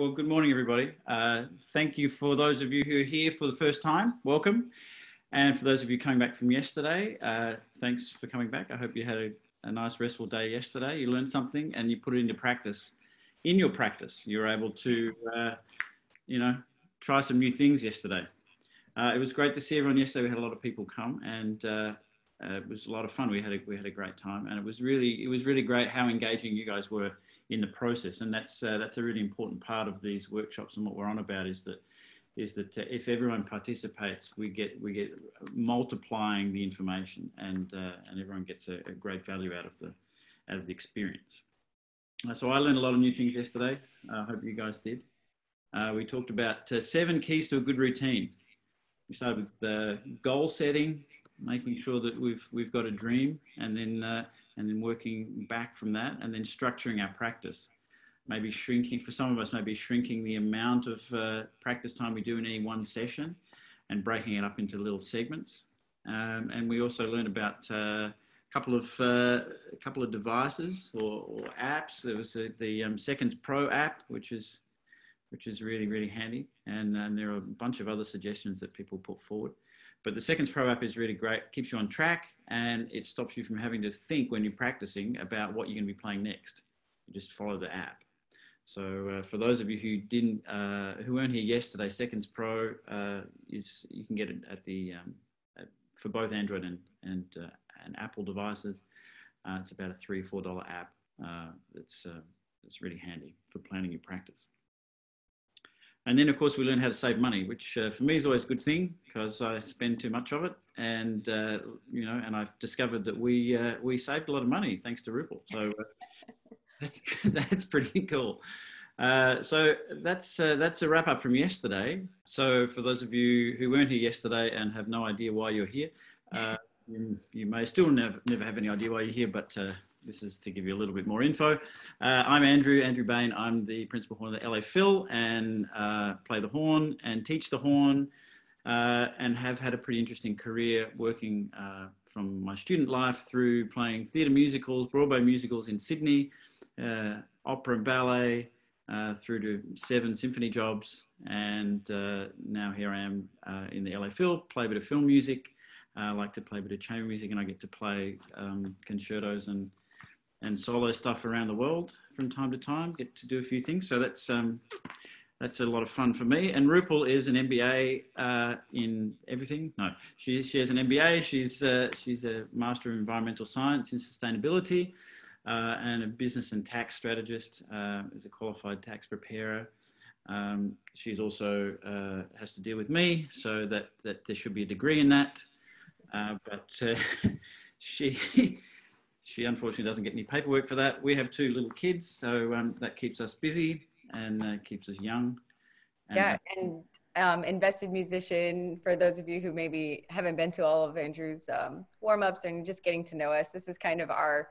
Well, good morning, everybody. Uh, thank you for those of you who are here for the first time. Welcome. And for those of you coming back from yesterday, uh, thanks for coming back. I hope you had a, a, nice, restful day yesterday. You learned something and you put it into practice. In your practice, you were able to, uh, you know, try some new things yesterday. Uh, it was great to see everyone yesterday. We had a lot of people come and uh, uh, it was a lot of fun. We had a, we had a great time and it was really, it was really great how engaging you guys were in the process. And that's uh, that's a really important part of these workshops. And what we're on about is that is that uh, if everyone participates, we get we get multiplying the information, and uh, and everyone gets a, a, great value out of the out of the experience. Uh, so I learned a lot of new things yesterday. I hope you guys did. Uh, we talked about uh, seven keys to a good routine. We started with goal setting, making sure that we've we've got a dream, and then and then working back from that and then structuring our practice. Maybe shrinking, for some of us, maybe shrinking the amount of uh, practice time we do in any one session and breaking it up into little segments. Um, and we also learned about uh, a couple of uh, a couple of devices or, or apps. There was a, the um, Seconds Pro app, which is which is really really handy, and, and there are a bunch of other suggestions that people put forward. But the Seconds Pro app is really great, keeps you on track, and it stops you from having to think when you're practicing about what you're going to be playing next. You just follow the app. So uh, for those of you who didn't, uh, who weren't here yesterday, Seconds Pro uh, is you can get it at the um, at, for both Android and and, uh, and Apple devices. Uh, it's about a three or four dollar app. Uh, it's it's really handy for planning your practice. And then, of course, we learn how to save money, which uh, for me is always a good thing because I spend too much of it. And, uh, you know, and I've discovered that we, uh, we saved a lot of money thanks to Rupal. So uh, that's, that's pretty cool. Uh, so that's, uh, that's a wrap up from yesterday. So for those of you who weren't here yesterday and have no idea why you're here, you, you, may still never, never have any idea why you're here, but this is to give you a little bit more info. Uh, I'm Andrew, Andrew Bain. I'm the principal horn of the LA Phil and uh, play the horn and teach the horn uh, and have had a pretty interesting career working uh, from my student life through playing theatre musicals, Broadway musicals in Sydney, uh, opera and ballet, uh, through to seven symphony jobs. And now here I am in the LA Phil, play a bit of film music. I like to play a bit of chamber music and I get to play um, concertos and and solo stuff around the world from time to time. Get to do a few things, so that's um, that's a lot of fun for me. And Rupal is an MBA uh, in everything. No, she she has an MBA. She's uh, she's a Master of Environmental Science in Sustainability. Uh, and a business and tax strategist, uh, is a qualified tax preparer. Um, she's also uh, has to deal with me, so that that there should be a degree in that. Uh, but she she unfortunately doesn't get any paperwork for that. We have two little kids, so um, that keeps us busy and uh, keeps us young. And, yeah, and um, invested musician, for those of you who maybe haven't been to all of Andrew's um, warm ups and just getting to know us, this is kind of our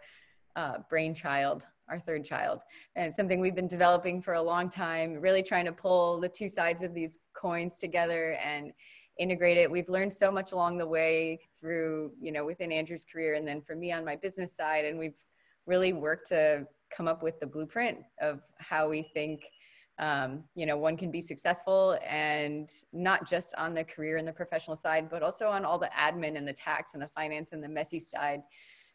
uh, brainchild, our third child, and something we've been developing for a long time, really trying to pull the two sides of these coins together and integrate it. We've learned so much along the way through, you know, within Andrew's career and then for me on my business side. And we've really worked to come up with the blueprint of how we think, um, you know, one can be successful and not just on the career and the professional side, but also on all the admin and the tax and the finance and the messy side.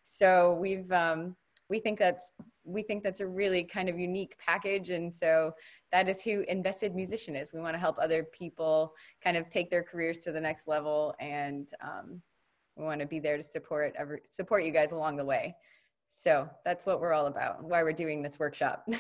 So we've, um, we think that's we think that's a really kind of unique package and so that is who invested musician is. We want to help other people kind of take their careers to the next level and um, we want to be there to support every, support you guys along the way. So that's what we're all about why we're doing this workshop.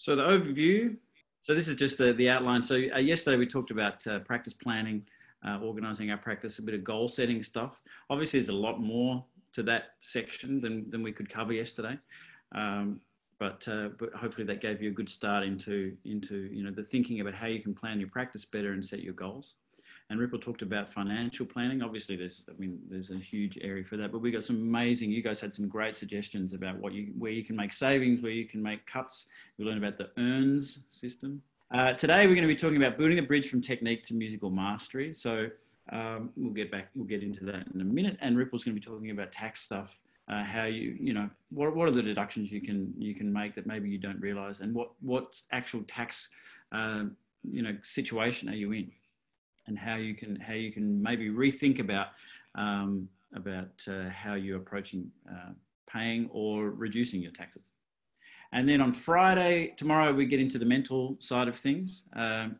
So the overview so this is just the, the outline. So uh, yesterday we talked about uh, practice planning uh, organizing our practice, a bit of goal setting stuff. Obviously, there's a lot more to that section than, than we could cover yesterday. Um, but, uh, but hopefully that gave you a good start into, into you know, the thinking about how you can plan your practice better and set your goals. And Rupal talked about financial planning. Obviously, there's, I mean, there's a huge area for that. But we got some amazing. You guys had some great suggestions about what you, where you can make savings, where you can make cuts. We learned about the earns system. Uh, today we're going to be talking about building a bridge from technique to musical mastery. So um, we'll get back, we'll get into that in a minute. And Rupal's going to be talking about tax stuff uh, how you you know what what are the deductions you can you can make that maybe you don't realize, and what what actual tax uh, you know situation are you in, and how you can how you can maybe rethink about um, about uh, how you're approaching uh, paying or reducing your taxes. And then on Friday, tomorrow, we get into the mental side of things. Um,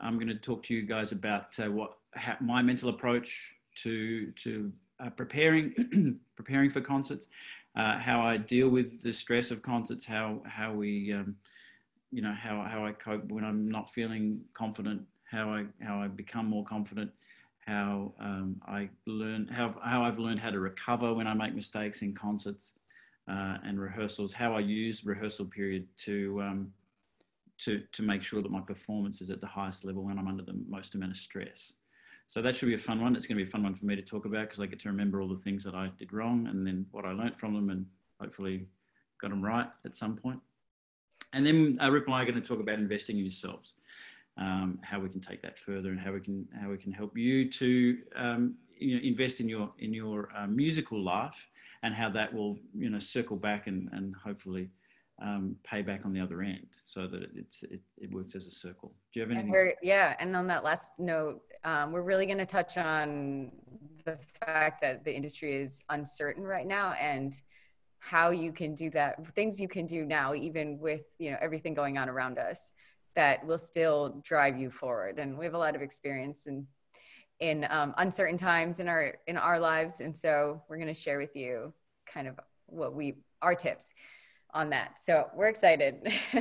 I'm going to talk to you guys about uh, what how, my mental approach to to uh, preparing preparing for concerts, uh, how I deal with the stress of concerts, how how we um, you know how how I cope when I'm not feeling confident, how I how I become more confident, how um, I learn how how I've learned how to recover when I make mistakes in concerts uh, and rehearsals, how I use rehearsal period to um, to, to make sure that my performance is at the highest level when I'm under the most amount of stress. So that should be a fun one. It's going to be a fun one for me to talk about because I get to remember all the things that I did wrong and then what I learnt from them and hopefully got them right at some point. And then uh, Rupal and I are going to talk about investing in yourselves, um, how we can take that further and how we can how we can help you to um, you know, invest in your in your uh, musical life and how that will you know circle back and and hopefully um, pay back on the other end so that it's it, it works as a circle do you have anything yeah and on that last note um, we're really going to touch on the fact that the industry is uncertain right now and how you can do that things you can do now even with you know everything going on around us that will still drive you forward and we have a lot of experience in in um, uncertain times in our in our lives and so we're going to share with you kind of what we our tips on that. So we're excited. we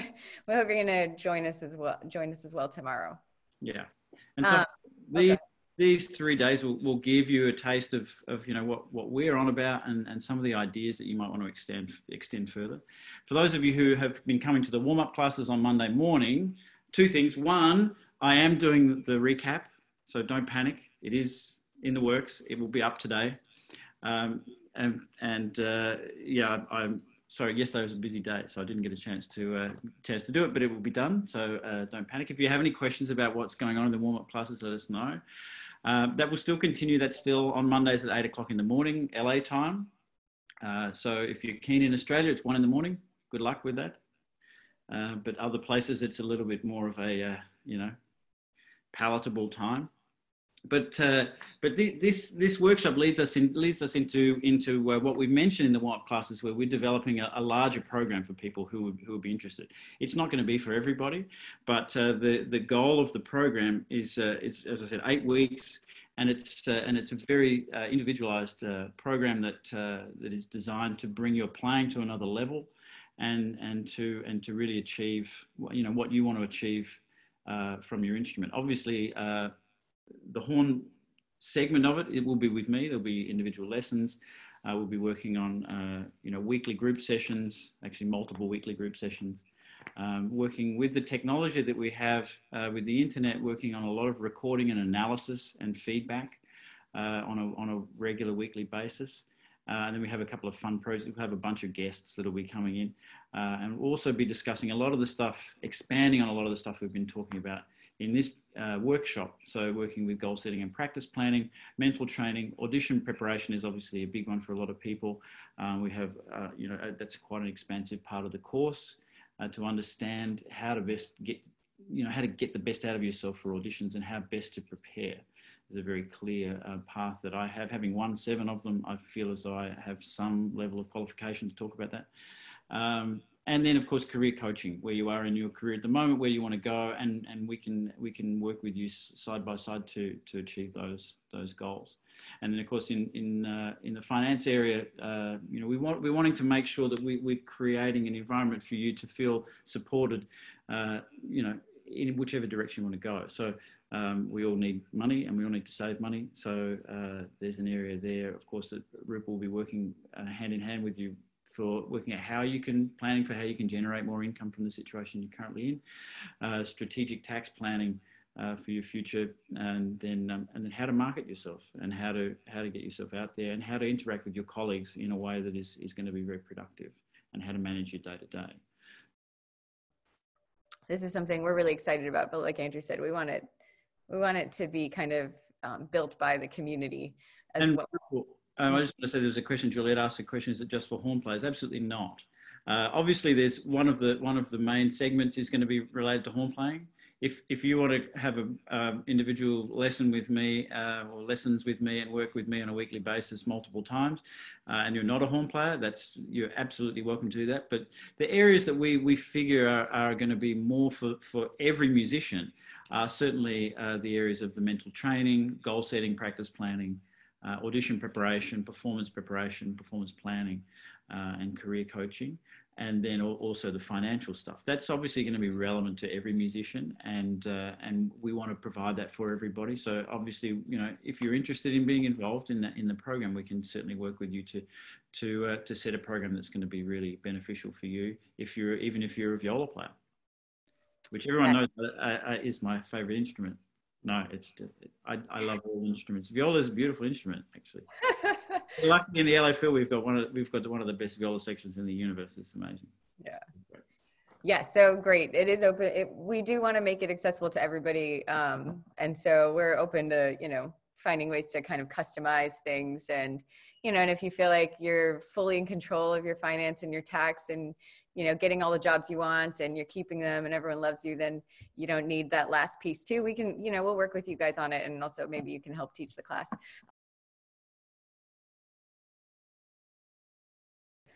hope you're going to join us as well. Join us as well tomorrow. Yeah, and so um, the, okay. these three days will, will give you a taste of, of you know what, what we're on about and, and some of the ideas that you might want to extend extend further. For those of you who have been coming to the warm up classes on Monday morning, two things. One, I am doing the recap, so don't panic. It is in the works. It will be up today. Um, and and uh, yeah, I'm sorry, yesterday was a busy day, so I didn't get a chance to uh, chance to do it, but it will be done. So uh, don't panic. If you have any questions about what's going on in the warm up classes, let us know. Uh, that will still continue. That's still on Mondays at eight o'clock in the morning, LA time. Uh, so if you're keen in Australia, it's one in the morning. Good luck with that. Uh, but other places, it's a little bit more of a uh, you know palatable time but uh, but th- this this workshop leads us in leads us into into uh, what we've mentioned in the white classes where we're developing a, a, larger program for people who would, who would be interested. It's not going to be for everybody, but uh, the the goal of the program is uh, is as I said eight weeks, and it's uh, and it's a very uh, individualized program that that is designed to bring your playing to another level, and and to and to really achieve you know what you want to achieve from your instrument. Obviously the horn segment of it, it will be with me. There'll be individual lessons. Uh, we'll be working on, uh, you know, weekly group sessions, actually multiple weekly group sessions. Um, working with the technology that we have uh, with the internet, working on a lot of recording and analysis and feedback uh, on, a, on a regular weekly basis. Uh, and then we have a couple of fun projects. We'll have a bunch of guests that will be coming in. Uh, and we'll also be discussing a lot of the stuff, expanding on a lot of the stuff we've been talking about in this uh, workshop. So working with goal setting and practice planning, mental training, audition preparation is obviously a big one for a lot of people. Um, we have, uh, you know, uh, that's quite an expansive part of the course uh, to understand how to best get, you know, how to get the best out of yourself for auditions and how best to prepare. There's a very clear uh, path that I have. Having won seven of them, I feel as though I have some level of qualification to talk about that. Um, and then of course career coaching where you are in your career at the moment where you want to go and and we can we can work with you side by side to to achieve those those goals. And then of course in in uh, in the finance area uh, you know we want we're wanting to make sure that we, we're creating an environment for you to feel supported uh, you know in whichever direction you want to go. So um, we all need money and we all need to save money. So uh, there's an area there of course that Rupal will be working uh, hand in hand with you for working out how you can planning for how you can generate more income from the situation you're currently in, uh, strategic tax planning uh, for your future, and then um, and then how to market yourself and how to how to get yourself out there and how to interact with your colleagues in a way that is is going to be very productive, and how to manage your day to day. This is something we're really excited about, but like Andrew said, we want it we want it to be kind of um, built by the community as and well Um, I just want to say there's a question. Juliet asked a question: Is it just for horn players? Absolutely not. Uh, obviously, there's one of the one of the main segments is going to be related to horn playing. If if you want to have an um, individual lesson with me uh, or lessons with me and work with me on a weekly basis multiple times, uh, and you're not a horn player, that's you're absolutely welcome to do that. But the areas that we we figure are, are going to be more for for every musician are certainly uh, the areas of the mental training, goal setting, practice planning, uh, audition preparation, performance preparation, performance planning, uh, and career coaching and then also the financial stuff. That's obviously going to be relevant to every musician, and uh, and we want to provide that for everybody. So obviously, you know, if you're interested in being involved in the in the program, we can certainly work with you to to uh, to set a program that's going to be really beneficial for you. If you're even if you're a viola player, which everyone knows uh, uh is my favorite instrument. No, it's I, I love all instruments. Viola is a beautiful instrument, actually. Luckily, in the LA Phil, we've got one of we've got one of the best viola sections in the universe. It's amazing. Yeah. Yeah, so great. It is open. It, we do want to make it accessible to everybody, um, and so we're open to you know finding ways to kind of customize things and you know and if you feel like you're fully in control of your finance and your tax and you know getting all the jobs you want and you're keeping them and everyone loves you then you don't need that last piece too. We can you know we'll work with you guys on it and also maybe you can help teach the class.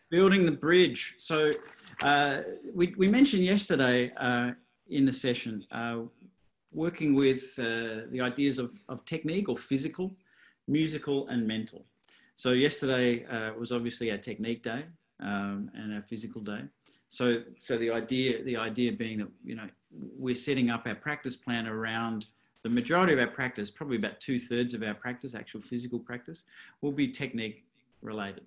Building the bridge. So uh, we, we mentioned yesterday uh, in the session uh, working with uh, the ideas of, of technique or physical musical and mental. So yesterday uh, was obviously our technique day um, and our physical day so, so the idea, the idea being that you know we're setting up our practice plan around the majority of our practice, probably about two thirds of our practice, actual physical practice, will be technique related.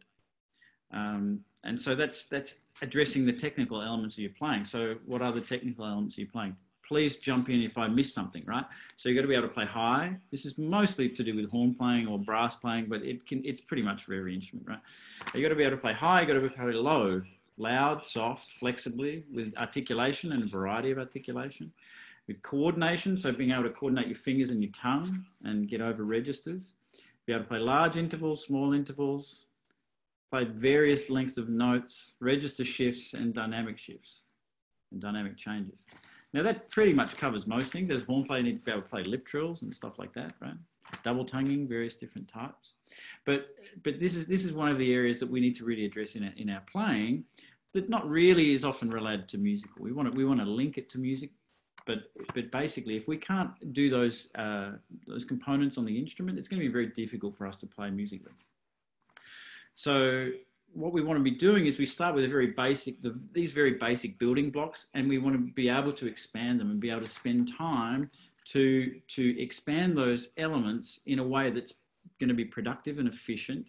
Um, and so that's that's addressing the technical elements of your playing. So, what are the technical elements of your playing? Please jump in if I miss something, right? So you've got to be able to play high. This is mostly to do with horn playing or brass playing, but it can it's pretty much for every instrument, right? You've got to be able to play high, you've got to be able to play low loud, soft, flexibly, with articulation and a variety of articulation. With coordination, so being able to coordinate your fingers and your tongue and get over registers. Be able to play large intervals, small intervals, play various lengths of notes, register shifts and dynamic shifts and dynamic changes. Now that pretty much covers most things. As horn player, you need to be able to play lip trills and stuff like that, right? Double tonguing, various different types. But but this is this is one of the areas that we need to really address in our, in our playing that not really is often related to musical. We want to, we want to link it to music, but but basically, if we can't do those uh, those components on the instrument, it's going to be very difficult for us to play musically. So what we want to be doing is we start with a very basic the, these very basic building blocks, and we want to be able to expand them and be able to spend time to to expand those elements in a way that's going to be productive and efficient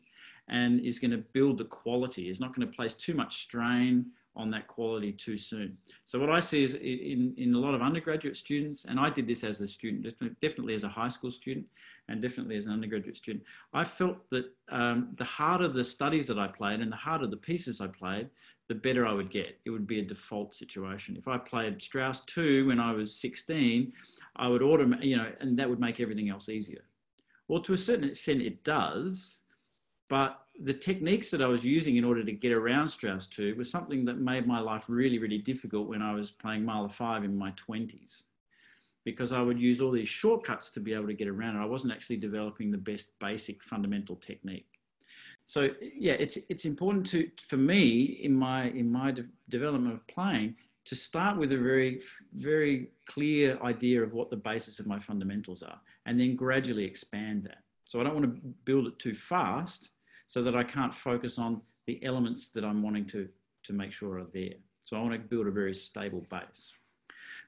and is going to build the quality, is not going to place too much strain on that quality too soon. So what I see is in, in a lot of undergraduate students, and I did this as a student, definitely as a high school student, and definitely as an undergraduate student, I felt that um, the harder the studies that I played and the harder the pieces I played, the better I would get. It would be a default situation. If I played Strauss 2 when I was 16, I would automate, you know, and that would make everything else easier. Well, to a certain extent, it does, but the techniques that I was using in order to get around Strauss 2 was something that made my life really, really difficult when I was playing Mahler 5 in my 20s. Because I would use all these shortcuts to be able to get around it. I wasn't actually developing the best basic fundamental technique. So yeah, it's it's important to for me in my in my de development of playing to start with a very very clear idea of what the basis of my fundamentals are, and then gradually expand that. So I don't want to build it too fast so that I can't focus on the elements that I'm wanting to, to make sure are there. So I want to build a very stable base.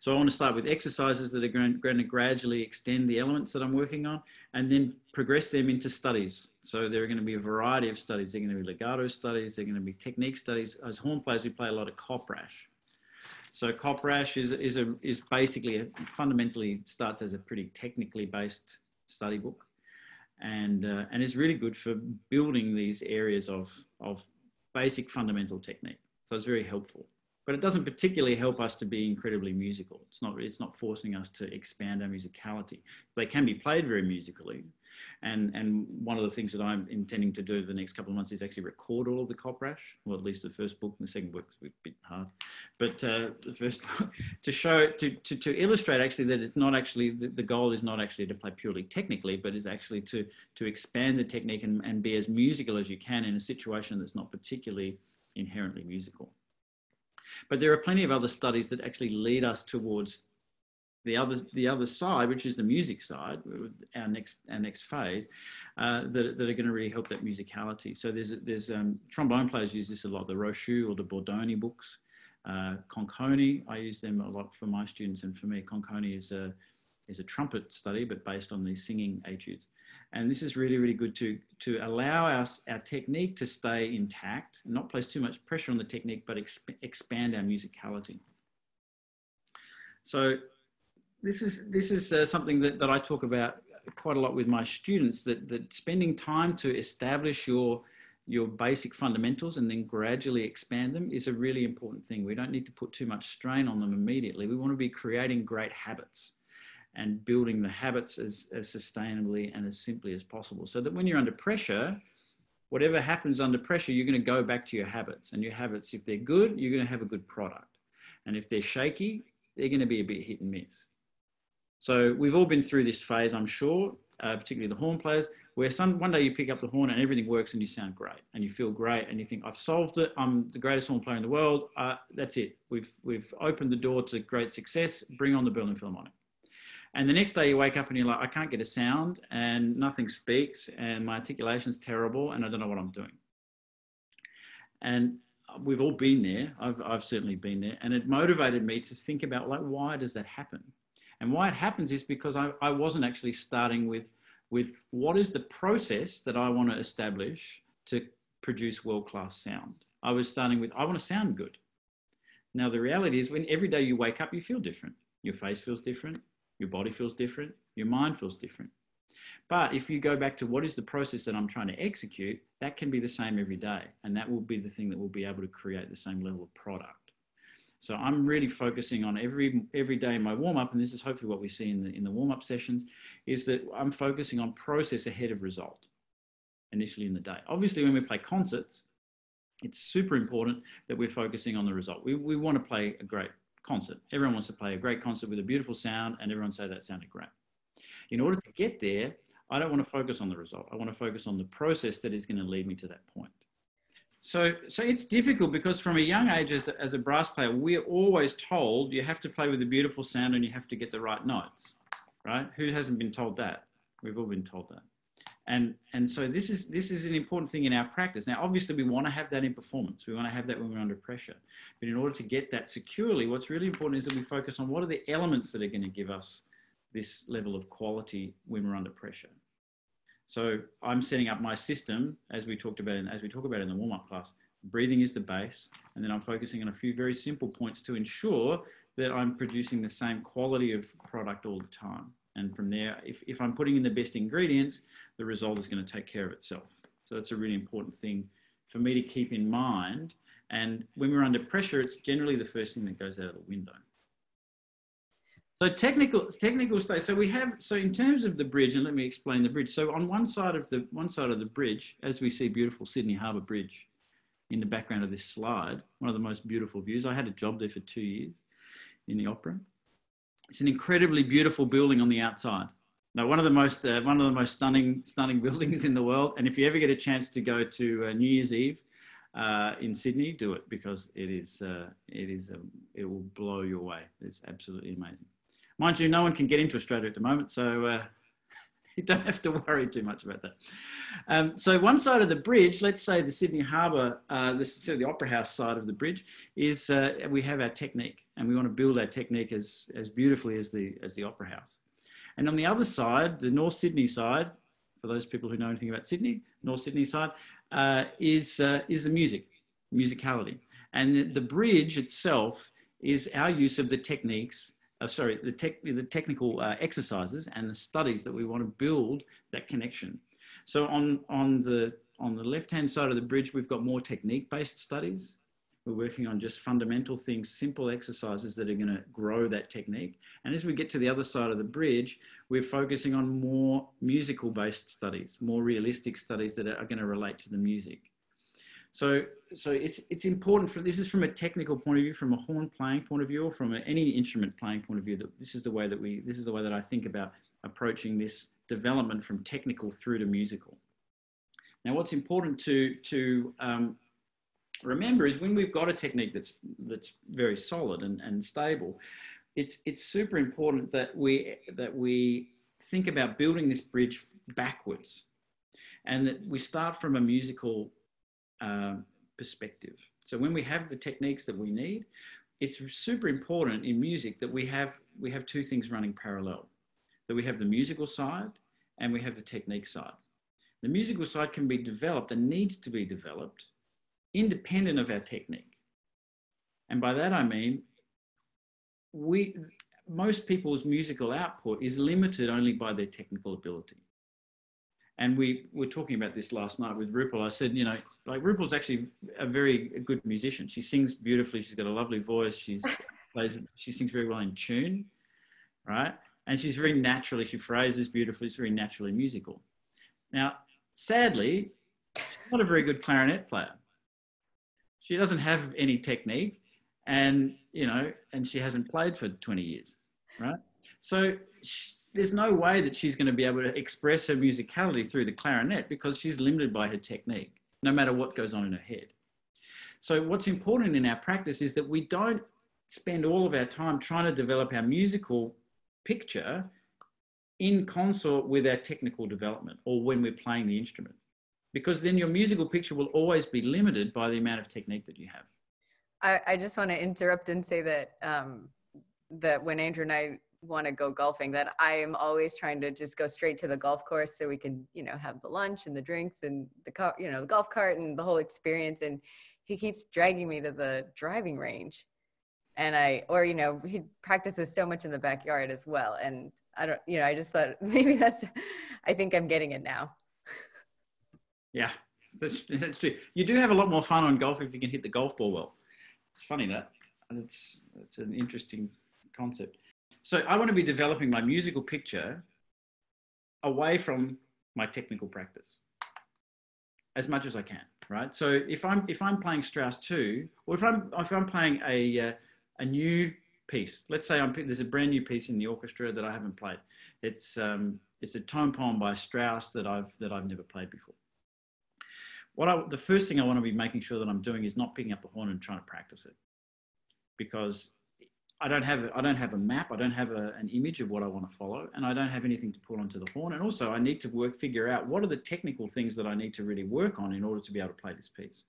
So I want to start with exercises that are going, to gradually extend the elements that I'm working on and then progress them into studies. So there are going to be a variety of studies. They're going to be legato studies. They're going to be technique studies. As horn players, we play a lot of Kopprasch. So Kopprasch is, is, a, is basically, a, fundamentally starts as a pretty technically based study book and uh, and is really good for building these areas of of basic fundamental technique. So it's very helpful. but it doesn't particularly help us to be incredibly musical. It's not, it's not forcing us to expand our musicality. They can be played very musically. And, and one of the things that I'm intending to do the next couple of months is actually record all of the Kopprasch, well, at least the first book and the second book is a bit hard. But uh, the first to show, to, to, to illustrate actually that it's not actually, the, the goal is not actually to play purely technically, but is actually to, to expand the technique and, and be as musical as you can in a situation that's not particularly inherently musical. But there are plenty of other studies that actually lead us towards the other the other side, which is the music side, our next our next phase, uh, that, that are going to really help that musicality. So there's there's um, trombone players use this a lot, the Rochut or the Bordogni books. Uh, Concone, I use them a lot for my students, and for me, Concone is a is a trumpet study, but based on these singing etudes. And this is really, really good to, to allow us, our technique to stay intact, and not place too much pressure on the technique, but exp expand our musicality. So this is, this is uh, something that, that I talk about quite a lot with my students, that, that spending time to establish your, your basic fundamentals and then gradually expand them is a really important thing. We don't need to put too much strain on them immediately. We want to be creating great habits and building the habits as, as sustainably and as simply as possible. So that when you're under pressure, whatever happens under pressure, you're going to go back to your habits. And your habits, if they're good, you're going to have a good product. And if they're shaky, they're going to be a bit hit and miss. So we've all been through this phase, I'm sure, uh, particularly the horn players, where some one day you pick up the horn and everything works and you sound great and you feel great and you think I've solved it. I'm the greatest horn player in the world. Uh, that's it. We've we've opened the door to great success. Bring on the Berlin Philharmonic. And the next day you wake up and you're like, I can't get a sound and nothing speaks and my articulation's terrible and I don't know what I'm doing. And we've all been there. I've, I've certainly been there. And it motivated me to think about like, why does that happen? And why it happens is because I, I wasn't actually starting with, with what is the process that I want to establish to produce world-class sound. I was starting with, I want to sound good. Now, the reality is when every day you wake up, you feel different. Your face feels different. Your body feels different. Your mind feels different. But if you go back to what is the process that I'm trying to execute, that can be the same every day. And that will be the thing that will be able to create the same level of product. So I'm really focusing on every every day in my warm up, and this is hopefully what we see in the in the warm up sessions, is that I'm focusing on process ahead of result initially in the day. Obviously, when we play concerts, it's super important that we're focusing on the result. We, we want to play a great concert. Everyone wants to play a great concert with a beautiful sound, and everyone say that sounded great. In order to get there, I don't want to focus on the result. I want to focus on the process that is going to lead me to that point. So, so it's difficult because from a young age as a, as a brass player, we're always told you have to play with a beautiful sound and you have to get the right notes, right? Who hasn't been told that? We've all been told that. And, and so this is, this is an important thing in our practice. Now, obviously we want to have that in performance. We want to have that when we're under pressure. But in order to get that securely, what's really important is that we focus on what are the elements that are going to give us this level of quality when we're under pressure. So I'm setting up my system as we talked about, in, as we talk about in the warm-up class. Breathing is the base, and then I'm focusing on a few very simple points to ensure that I'm producing the same quality of product all the time. And from there, if, if I'm putting in the best ingredients, the result is going to take care of itself. So that's a really important thing for me to keep in mind. And when we're under pressure, it's generally the first thing that goes out of the window. So technical, technical state. So we have, so in terms of the bridge, and let me explain the bridge. So on one side of the, one side of the bridge, as we see beautiful Sydney Harbour Bridge in the background of this slide, one of the most beautiful views. I had a job there for two years in the opera. It's an incredibly beautiful building on the outside. Now, one of the most uh, one of the most stunning stunning buildings in the world. And if you ever get a chance to go to uh, New Year's Eve uh, in Sydney, do it because it is uh, it is um, it will blow you away. It's absolutely amazing. Mind you, no one can get into Australia at the moment, so uh, you don't have to worry too much about that. Um, so one side of the bridge, let's say the Sydney Harbour, uh, the, the Opera House side of the bridge, is uh, we have our technique and we want to build our technique as, as beautifully as the, as the Opera House. And on the other side, the North Sydney side, for those people who know anything about Sydney, North Sydney side, uh, is, uh, is the music, musicality. And the, the, bridge itself is our use of the techniques, uh, sorry, the, tech, the technical uh, exercises and the studies that we want to build that connection. So on, on the, on the left-hand side of the bridge, we've got more technique-based studies We're working on just fundamental things, simple exercises that are going to grow that technique. And as we get to the other side of the bridge, we're focusing on more musical based studies, more realistic studies that are going to relate to the music. So, so it's, it's important for, this is from a technical point of view, from a horn playing point of view, or from a, any instrument playing point of view, that this is the way that we, this is the way that I think about approaching this development from technical through to musical. Now, what's important to, to um, remember is when we've got a technique that's, that's very solid and, and stable, it's, it's super important that we, that we think about building this bridge backwards and that we start from a musical um, perspective. So when we have the techniques that we need, it's super important in music that we have, we have two things running parallel, that we have the musical side and we have the technique side. The musical side can be developed and needs to be developed independent of our technique. And by that I mean, we, most people's musical output is limited only by their technical ability. And we were talking about this last night with Rupal. I said, you know, like Rupal's actually a very good musician. She sings beautifully. She's got a lovely voice. She's plays, she sings very well in tune, right? And she's very naturally, she phrases beautifully. It's very naturally musical. Now, sadly, she's not a very good clarinet player she doesn't have any technique and you know and she hasn't played for 20 years right so she, there's no way that she's going to be able to express her musicality through the clarinet because she's limited by her technique no matter what goes on in her head so what's important in our practice is that we don't spend all of our time trying to develop our musical picture in consort with our technical development or when we're playing the instrument because then your musical picture will always be limited by the amount of technique that you have. I, I just want to interrupt and say that um, that when Andrew and I want to go golfing, that I am always trying to just go straight to the golf course so we can, you know, have the lunch and the drinks and the car, you know, the golf cart and the whole experience. And he keeps dragging me to the driving range, and I, or you know, he practices so much in the backyard as well. And I don't, you know, I just thought maybe that's, I think I'm getting it now. Yeah, that's, that's true. You do have a lot more fun on golf if you can hit the golf ball well. It's funny that. And it's, it's an interesting concept. So I want to be developing my musical picture away from my technical practice as much as I can, right? So if I'm if I'm playing Strauss two, or if I'm if I'm playing a uh, a new piece, let's say I'm there's a brand new piece in the orchestra that I haven't played. It's um, it's a tone poem by Strauss that I've that I've never played before what I, the first thing I want to be making sure that I'm doing is not picking up the horn and trying to practice it because I don't have I don't have a map, I don't have a, an image of what I want to follow, and I don't have anything to pull onto the horn. And also, I need to work figure out what are the technical things that I need to really work on in order to be able to play this piece.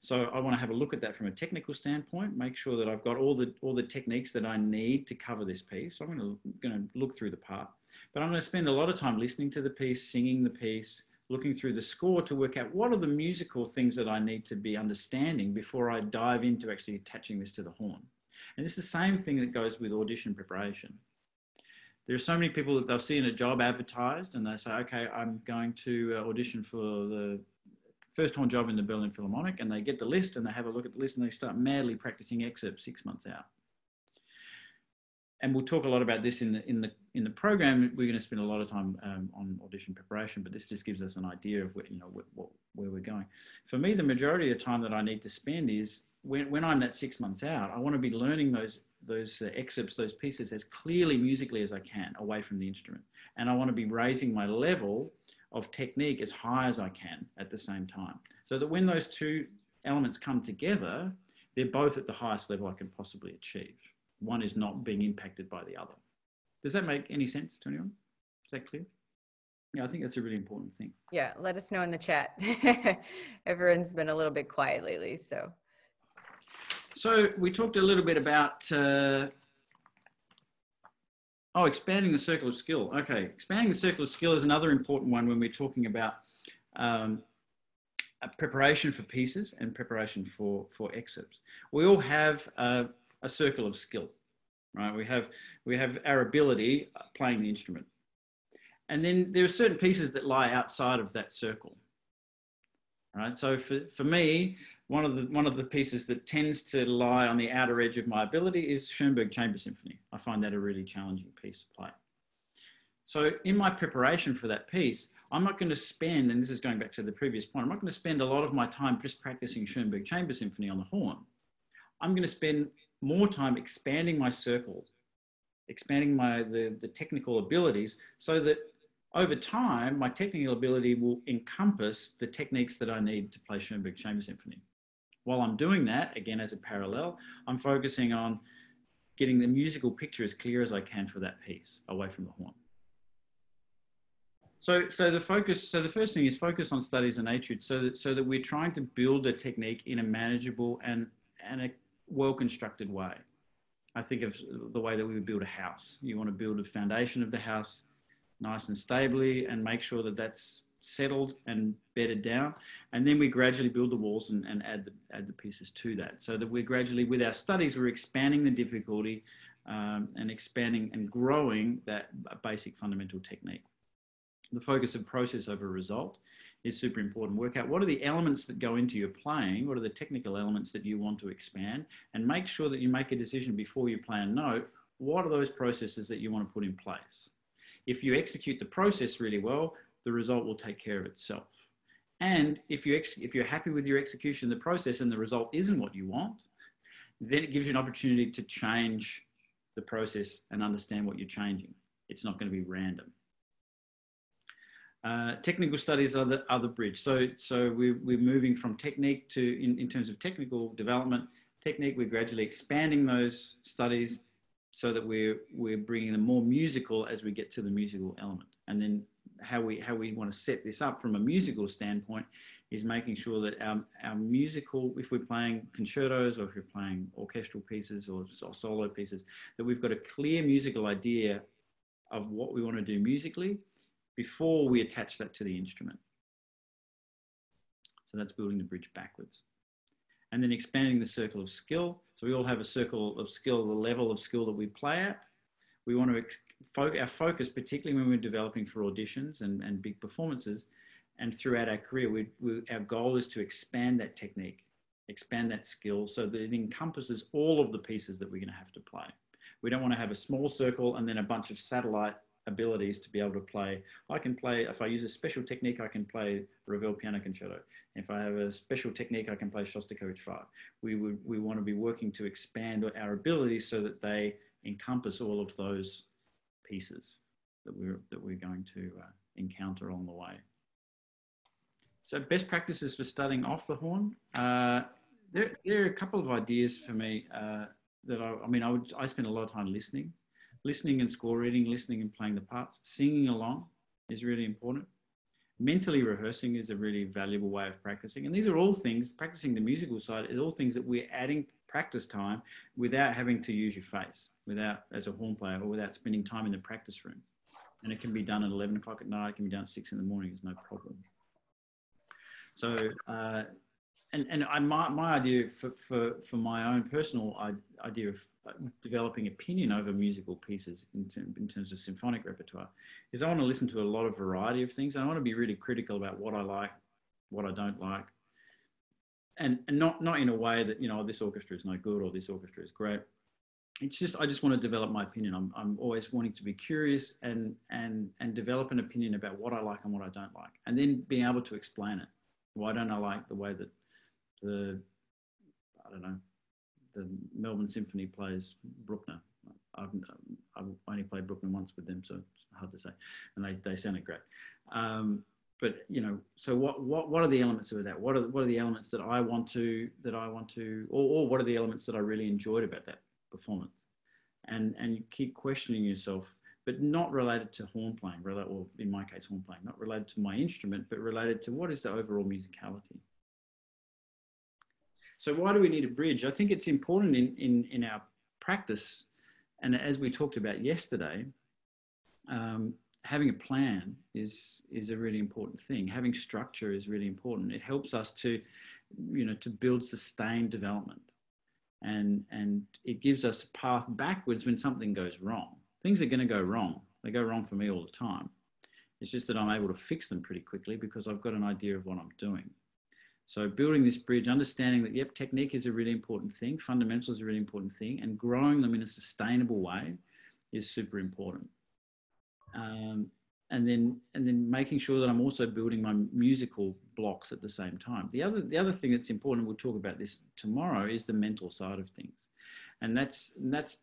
So I want to have a look at that from a technical standpoint, make sure that I've got all the all the techniques that I need to cover this piece. So I'm going to, going to look through the part, but I'm going to spend a lot of time listening to the piece, singing the piece, looking through the score to work out what are the musical things that I need to be understanding before I dive into actually attaching this to the horn. And it's the same thing that goes with audition preparation. There are so many people that they'll see in a job advertised and they say, okay, I'm going to uh, audition for the first horn job in the Berlin Philharmonic and they get the list and they have a look at the list and they start madly practicing excerpts six months out and we'll talk a lot about this in the in the in the program. We're going to spend a lot of time um, on audition preparation, but this just gives us an idea of where, you know what, what, where we're going. For me, the majority of the time that I need to spend is when, when I'm that six months out. I want to be learning those those uh, excerpts, those pieces as clearly musically as I can, away from the instrument, and I want to be raising my level of technique as high as I can at the same time, so that when those two elements come together, they're both at the highest level I can possibly achieve one is not being impacted by the other. Does that make any sense to anyone? Is that clear? Yeah, I think that's a really important thing. Yeah, let us know in the chat. Everyone's been a little bit quiet lately, so. So we talked a little bit about, uh, oh, expanding the circle of skill. Okay, expanding the circle of skill is another important one when we're talking about um, preparation for pieces and preparation for, for excerpts. We all have a circle of skill, right? We have, we have our ability playing the instrument. And then there are certain pieces that lie outside of that circle, right? So for, for me, one of the one of the pieces that tends to lie on the outer edge of my ability is Schoenberg Chamber Symphony. I find that a really challenging piece to play. So in my preparation for that piece, I'm not going to spend, and this is going back to the previous point, I'm not going to spend a lot of my time just practicing Schoenberg Chamber Symphony on the horn. I'm going to spend more time expanding my circle, expanding my the, the technical abilities so that over time, my technical ability will encompass the techniques that I need to play Schoenberg Chamber Symphony. While I'm doing that, again, as a parallel, I'm focusing on getting the musical picture as clear as I can for that piece away from the horn. So, so the focus, so the first thing is focus on studies and etudes so that, so that we're trying to build a technique in a manageable and, and a well-constructed way. I think of the way that we would build a house. You want to build a foundation of the house nice and stably and make sure that that's settled and bedded down. And then we gradually build the walls and, and add, the, add the pieces to that. So that we're gradually, with our studies, we're expanding the difficulty um, and expanding and growing that basic fundamental technique. The focus of process over result is super important. Work out what are the elements that go into your playing, what are the technical elements that you want to expand, and make sure that you make a decision before you play a note. What are those processes that you want to put in place? If you execute the process really well, the result will take care of itself. And if, you if you're happy with your execution of the process and the result isn't what you want, then it gives you an opportunity to change the process and understand what you're changing. It's not going to be random. Uh, technical studies are the, the bridge. So, so we're, we're moving from technique to, in, in terms of technical development, technique, we're gradually expanding those studies so that we're we're bringing them more musical as we get to the musical element. And then how we how we want to set this up from a musical standpoint is making sure that our, our musical if we're playing concertos or if we're playing orchestral pieces or, or solo pieces that we've got a clear musical idea of what we want to do musically before we attach that to the instrument. So that's building the bridge backwards and then expanding the circle of skill. So we all have a circle of skill, the level of skill that we play at. We want to, fo- our focus, particularly when we're developing for auditions and, and big performances, and throughout our career, we, we, our goal is to expand that technique, expand that skill so that it encompasses all of the pieces that we're going to have to play. We don't want to have a small circle and then a bunch of satellite abilities to be able to play. I can play, if I use a special technique, I can play Ravel Piano Concerto. If I have a special technique, I can play Shostakovich 5. We, would, we want to be working to expand our abilities so that they encompass all of those pieces that we're, that we're going to uh, encounter along the way. So best practices for studying off the horn. Uh, there, there are a couple of ideas for me uh, that I, I mean, I, would, I spend a lot of time listening listening and score reading, listening and playing the parts, singing along is really important. Mentally rehearsing is a really valuable way of practicing. And these are all things, practicing the musical side is all things that we're adding practice time without having to use your face, without as a horn player or without spending time in the practice room. And it can be done at 11 o'clock at night, it can be done at six in the morning, it's no problem. So uh, and and I, my, my idea for, for, for my own personal idea of uh, developing opinion over musical pieces in, term, in terms of symphonic repertoire is I want to listen to a lot of variety of things. I want to be really critical about what I like, what I don't like, and, and not, not in a way that, you know, this orchestra is no good or this orchestra is great. It's just, I just want to develop my opinion. I'm, I'm always wanting to be curious and, and, and develop an opinion about what I like and what I don't like, and then being able to explain it. Why don't I like the way that the I don't know the Melbourne Symphony plays Bruckner. I've, I've only played Bruckner once with them, so it's hard to say, and they, they sounded great. Um, but you know, so what, what, what are the elements of that? What are, what are the elements that I want to, that I want to, or, or what are the elements that I really enjoyed about that performance? And, and you keep questioning yourself, but not related to horn playing, rather, or in my case, horn playing, not related to my instrument, but related to what is the overall musicality. So why do we need a bridge? I think it's important in, in, in our practice. And as we talked about yesterday, um, having a plan is, is a really important thing. Having structure is really important. It helps us to, you know, to build sustained development. And, and it gives us a path backwards when something goes wrong. Things are going to go wrong. They go wrong for me all the time. It's just that I'm able to fix them pretty quickly because I've got an idea of what I'm doing. So building this bridge, understanding that, yep, technique is a really important thing, fundamentals is a really important thing, and growing them in a sustainable way is super important. Um, and then and then making sure that I'm also building my musical blocks at the same time. The other the other thing that's important, we'll talk about this tomorrow, is the mental side of things, and that's that's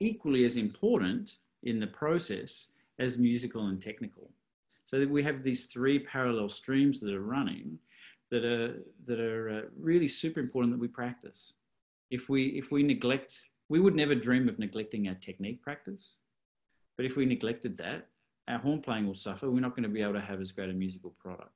equally as important in the process as musical and technical. So that we have these three parallel streams that are running, that are that are uh, really super important that we practice. If we if we neglect, we would never dream of neglecting our technique practice, but if we neglected that, our horn playing will suffer. We're not going to be able to have as great a musical product.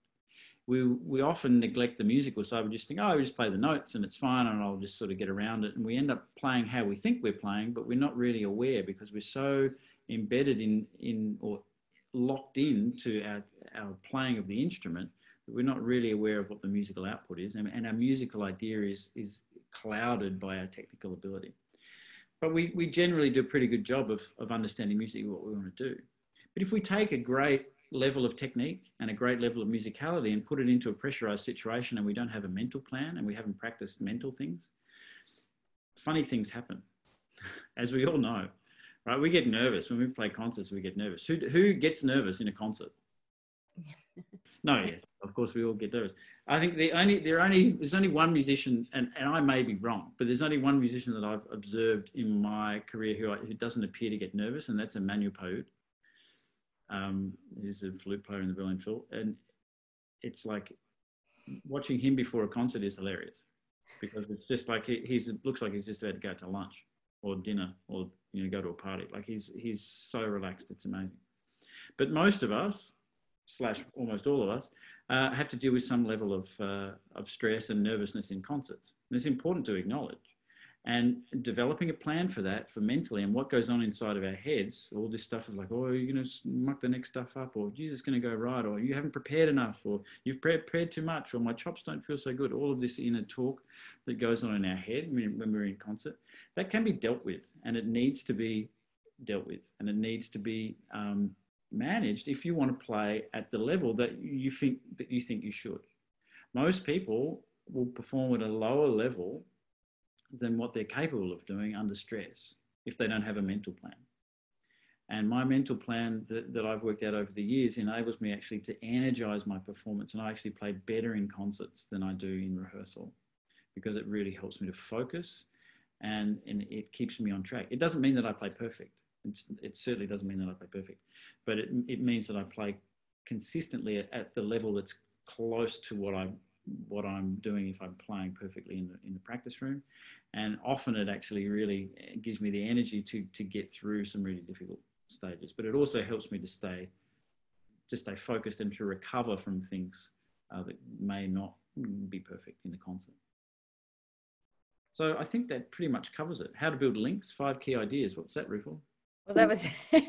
We, we often neglect the musical side. We just think, oh, I just play the notes and it's fine and I'll just sort of get around it. And we end up playing how we think we're playing, but we're not really aware because we're so embedded in, in or locked in to our, our playing of the instrument we're not really aware of what the musical output is. And, and our musical idea is, is clouded by our technical ability. But we, we generally do a pretty good job of, of understanding music, what we want to do. But if we take a great level of technique and a great level of musicality and put it into a pressurized situation and we don't have a mental plan and we haven't practiced mental things, funny things happen, as we all know, right? We get nervous when we play concerts, we get nervous. Who, who gets nervous in a concert? no, yes, of course we all get nervous. I think the only there only there's only one musician, and, and I may be wrong, but there's only one musician that I've observed in my career who, who doesn't appear to get nervous, and that's Emmanuel Pahud um, he's a flute player in the Berlin Phil, and it's like watching him before a concert is hilarious because it's just like he, he's looks like he's just about to go to lunch or dinner or you know go to a party. Like he's he's so relaxed, it's amazing. But most of us, slash almost all of us, uh, have to deal with some level of uh, of stress and nervousness in concerts, and it's important to acknowledge. And developing a plan for that for mentally and what goes on inside of our heads all this stuff of like oh you're going to muck the next stuff up or jesus going to go right or you haven't prepared enough or you've prepared too much or my chops don't feel so good. All of this inner talk that goes on in our head when we're in concert that can be dealt with and it needs to be dealt with and it needs to be um, managed if you want to play at the level that you think that you think you should most people will perform at a lower level than what they're capable of doing under stress if they don't have a mental plan. And my mental plan that, that I've worked out over the years enables me actually to energize my performance. And I actually play better in concerts than I do in rehearsal because it really helps me to focus and, and it keeps me on track. It doesn't mean that I play perfect. It's, it certainly doesn't mean that I play perfect, but it, it means that I play consistently at, at the level that's close to what I what I'm doing if I'm playing perfectly in the, in the practice room. And often it actually really gives me the energy to, to get through some really difficult stages, but it also helps me to stay, to stay focused and to recover from things uh, that may not be perfect in the concert. So I think that pretty much covers it. How to build links, five key ideas. What's that, Rupal? Well, that was uh,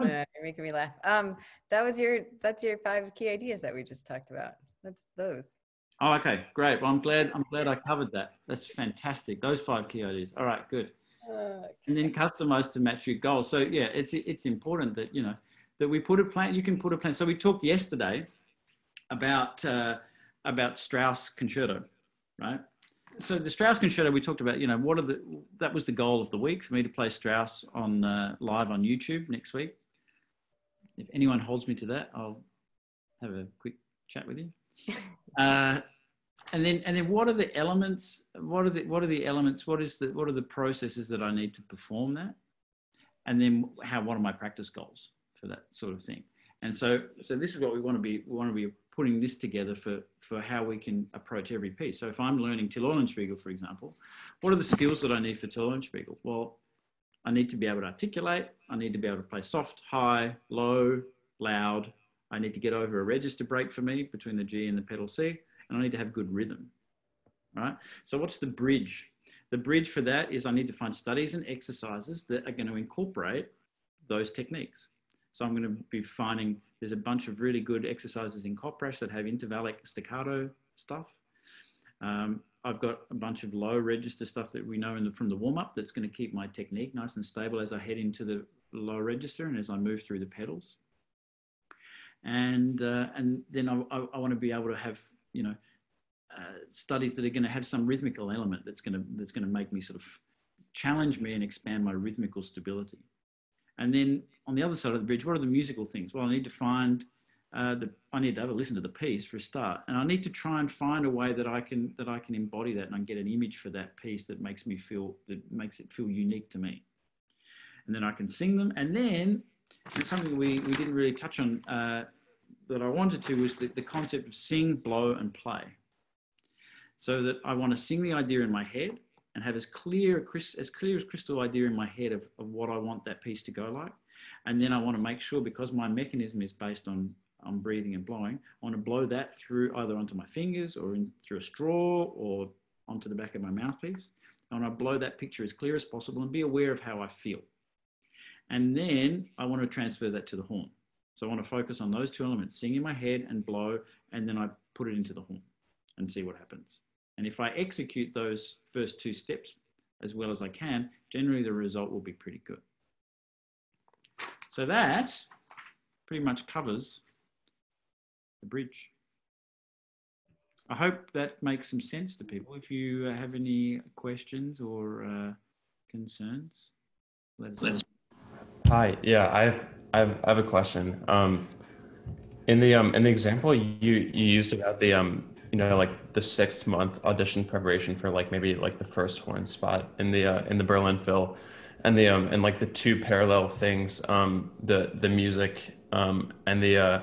you're making me laugh. Um, that was your that's your five key ideas that we just talked about that's those. Oh, okay, great. Well, I'm glad I'm glad I covered that. That's fantastic. Those five key ideas. All right, good. okay. And then customize to match your goals. So yeah, it's it's important that you know that we put a plan. You can put a plan. So we talked yesterday about uh, about Strauss concerto, right? So the Strauss concerto we talked about. You know, what are the that was the goal of the week for me to play Strauss on uh, live on YouTube next week. If anyone holds me to that, I'll have a quick chat with you. Uh, and then and then what are the elements? What are the what are the elements? What is the what are the processes that I need to perform that? And then how what are my practice goals for that sort of thing? And so so this is what we want to be we want to be putting this together for for how we can approach every piece. So if I'm learning Till Eulenspiegel, for example, what are the skills that I need for Till Eulenspiegel? Well, I need to be able to articulate. I need to be able to play soft, high, low, loud, I need to get over a register break for me between the G and the pedal C, and I need to have good rhythm, right? So what's the bridge? The bridge for that is I need to find studies and exercises that are going to incorporate those techniques. So I'm going to be finding there's a bunch of really good exercises in Kopprasch that have intervallic staccato stuff. Um, I've got a bunch of low register stuff that we know the, from the warm up that's going to keep my technique nice and stable as I head into the low register and as I move through the pedals and uh, and then I, I, I want to be able to have you know, uh, studies that are going to have some rhythmical element that's going to that's going to make me sort of challenge me and expand my rhythmical stability. And then on the other side of the bridge, what are the musical things? Well, I need to find uh, the, I need to have a listen to the piece for a start, and I need to try and find a way that I can that I can embody that and I can get an image for that piece that makes me feel that makes it feel unique to me. And then I can sing them, and then and something we, we didn't really touch on uh, that I wanted to was the, the concept of sing, blow, and play. So that I want to sing the idea in my head and have as clear as clear as crystal idea in my head of, of what I want that piece to go like. And then I want to make sure because my mechanism is based on I'm breathing and blowing, I want to blow that through either onto my fingers or in, through a straw or onto the back of my mouthpiece. I want to blow that picture as clear as possible and be aware of how I feel. And then I want to transfer that to the horn. So I want to focus on those two elements, sing in my head and blow, and then I put it into the horn and see what happens. And if I execute those first two steps as well as I can, generally the result will be pretty good. So that pretty much covers the bridge. I hope that makes some sense to people. If you have any questions or uh, concerns, let us know. Hi, yeah, I have, I have, I have a question. Um, in the um, in the example you you used about the um, you know, like the six month audition preparation for like maybe like the first horn spot in the uh, in the Berlin Phil, and the um, and like the two parallel things, um, the the music um, and the uh,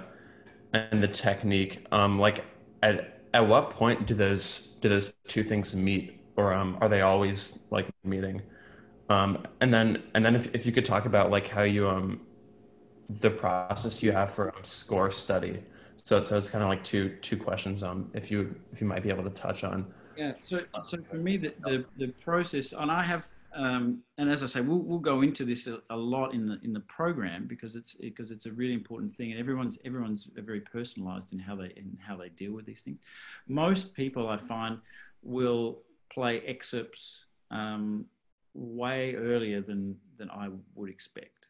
and the technique um like at at what point do those do those two things meet or um are they always like meeting? Um and then and then if, if you could talk about like how you um the process you have for score study so so it's kind of like two two questions um if you if you might be able to touch on yeah so so for me the the, the process and i have um, and as I say, we'll, we'll go into this a, a, lot in the in the program because it's because it's a really important thing, and everyone's everyone's very personalised in how they in how they deal with these things. Most people, I find, will play excerpts um, way earlier than than I would expect.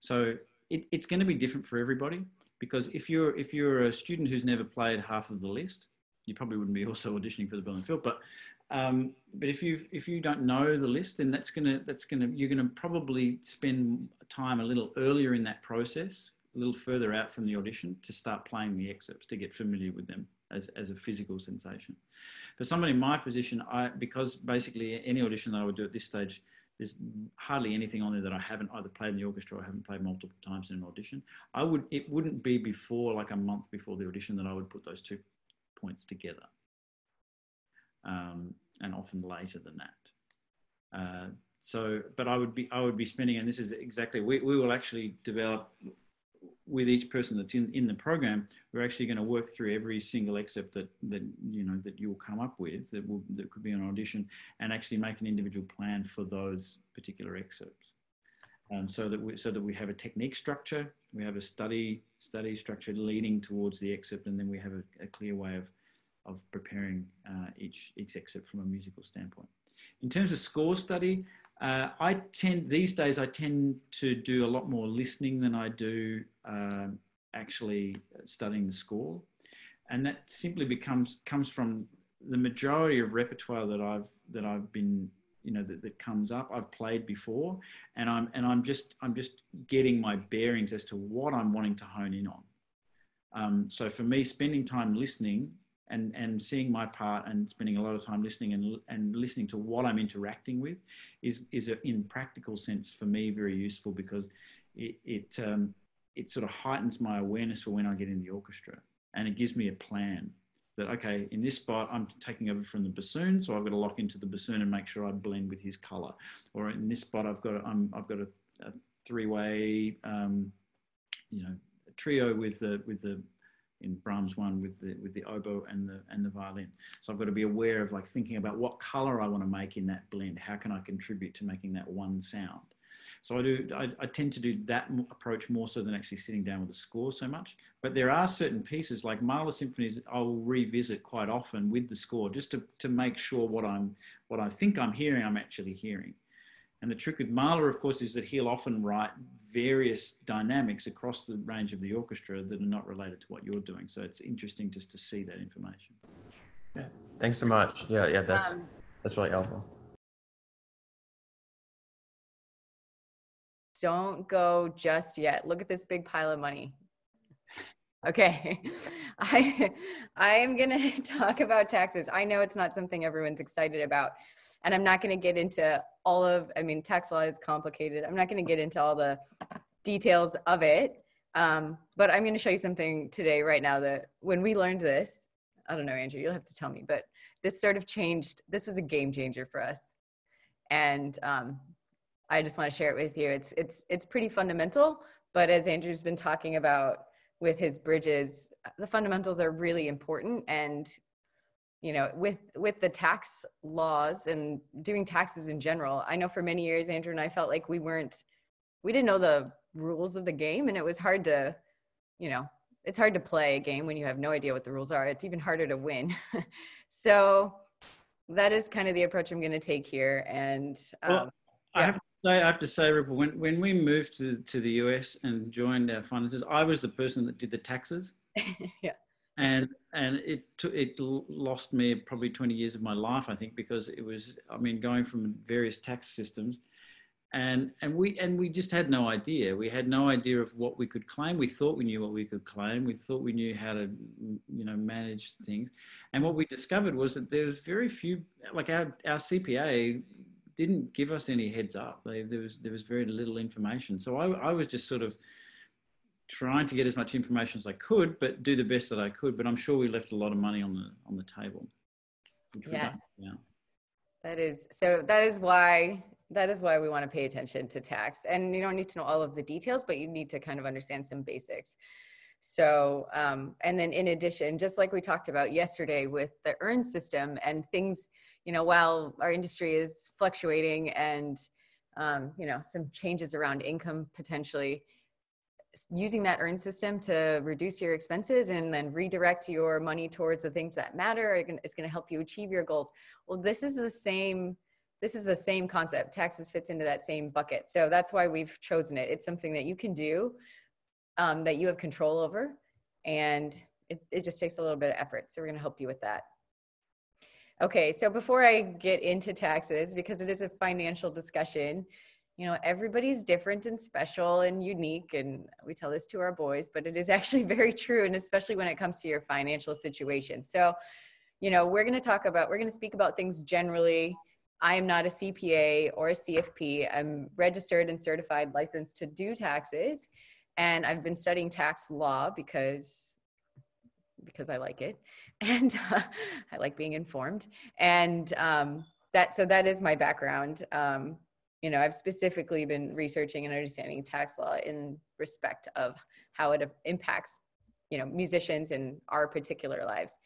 So it, it's going to be different for everybody because if you're if you're a student who's never played half of the list, you probably wouldn't be also auditioning for the Berlin Phil. But um, but if you if you don't know the list, then that's gonna that's gonna you're gonna probably spend time a little earlier in that process, a little further out from the audition to start playing the excerpts to get familiar with them as as a physical sensation. For somebody in my position, I because basically any audition that I would do at this stage, there's hardly anything on there that I haven't either played in the orchestra or haven't played multiple times in an audition. I would it wouldn't be before like a month before the audition that I would put those two points together um, and often later than that. Uh, so, but I would be I would be spending, and this is exactly we, we will actually develop with each person that's in, in the program. We're actually going to work through every single excerpt that that you know that you'll come up with that will that could be an audition, and actually make an individual plan for those particular excerpts. Um, so that we so that we have a technique structure, we have a study study structure leading towards the excerpt, and then we have a, a clear way of of preparing uh, each, each excerpt from a musical standpoint. In terms of score study, uh, I tend, these days, I tend to do a lot more listening than I do uh, actually studying the score. And that simply becomes, comes from the majority of repertoire that I've, that I've been, you know, that, that comes up, I've played before. And I'm, and I'm just, I'm just getting my bearings as to what I'm wanting to hone in on. Um, so for me, spending time listening and and seeing my part and spending a lot of time listening and and listening to what I'm interacting with is is a, in practical sense for me very useful because it it um, it sort of heightens my awareness for when I get in the orchestra. And it gives me a plan that okay in this spot I'm taking over from the bassoon so I've got to lock into the bassoon and make sure I blend with his color. Or in this spot I've got a, I'm, I've got a, a three way um, you know trio with the with the in Brahms one with the with the oboe and the and the violin. So I've got to be aware of like thinking about what color I want to make in that blend. How can I contribute to making that one sound? So I do. I, I tend to do that approach more so than actually sitting down with a score so much. But there are certain pieces like Mahler symphonies I'll revisit quite often with the score just to to make sure what I'm what I think I'm hearing I'm actually hearing. And the trick with Mahler, of course, is that he'll often write various dynamics across the range of the orchestra that are not related to what you're doing. So it's interesting just to see that information. Yeah, thanks so much. Yeah, yeah, that's um, that's really helpful. Don't go just yet. Look at this big pile of money. Okay, I I am gonna talk about taxes. I know it's not something everyone's excited about, and I'm not gonna get into all of. I mean, tax law is complicated. I'm not gonna get into all the details of it. Um, but I'm gonna show you something today, right now, that when we learned this, I don't know, Andrew, you'll have to tell me, but this sort of changed. This was a game changer for us, and um, I just want to share it with you. It's it's it's pretty fundamental, but as Andrew's been talking about with his bridges, the fundamentals are really important. And you know, with with the tax laws and doing taxes in general, I know for many years Andrew and I felt like we weren't, we didn't know the rules of the game, and it was hard to, you know, it's hard to play a game when you have no idea what the rules are. It's even harder to win. so that is kind of the approach I'm going to take here. And um, well, I have to say, I have to say, Rupal, when, when we moved to, to the US and joined our finances, I was the person that did the taxes. yeah. And and it it lost me probably 20 years of my life, I think, because it was, I mean, going from various tax systems. And and we and we just had no idea. We had no idea of what we could claim. We thought we knew what we could claim. We thought we knew how to you know manage things. And what we discovered was that there was very few like our our cpa didn't give us any heads up. They, there was there was very little information. So I, I was just sort of trying to get as much information as i could but do the best that i could but i'm sure we left a lot of money on the on the table. Yes. Yeah. That is so that is why that is why we want to pay attention to tax. And you don't need to know all of the details but you need to kind of understand some basics. So um, and then in addition just like we talked about yesterday with the earn system and things you know while our industry is fluctuating and um, you know some changes around income potentially using that earn system to reduce your expenses and then redirect your money towards the things that matter is going to help you achieve your goals well this is the same this is the same concept. Taxes fits into that same bucket. So that's why we've chosen it. It's something that you can do, um, that you have control over, and it, it just takes a little bit of effort. So we're going to help you with that. Okay, so before I get into taxes, because it is a financial discussion, you know, everybody's different and special and unique. And we tell this to our boys, but it is actually very true. And especially when it comes to your financial situation. So, you know, we're going to talk about, we're going to speak about things generally I am not a CPA or a CFP. I'm registered and certified licensed to do taxes. And I've been studying tax law because because I like it and uh, I like being informed. And um, that so that is my background. Um, you know, I've specifically been researching and understanding tax law in respect of how it impacts you know musicians in our particular lives.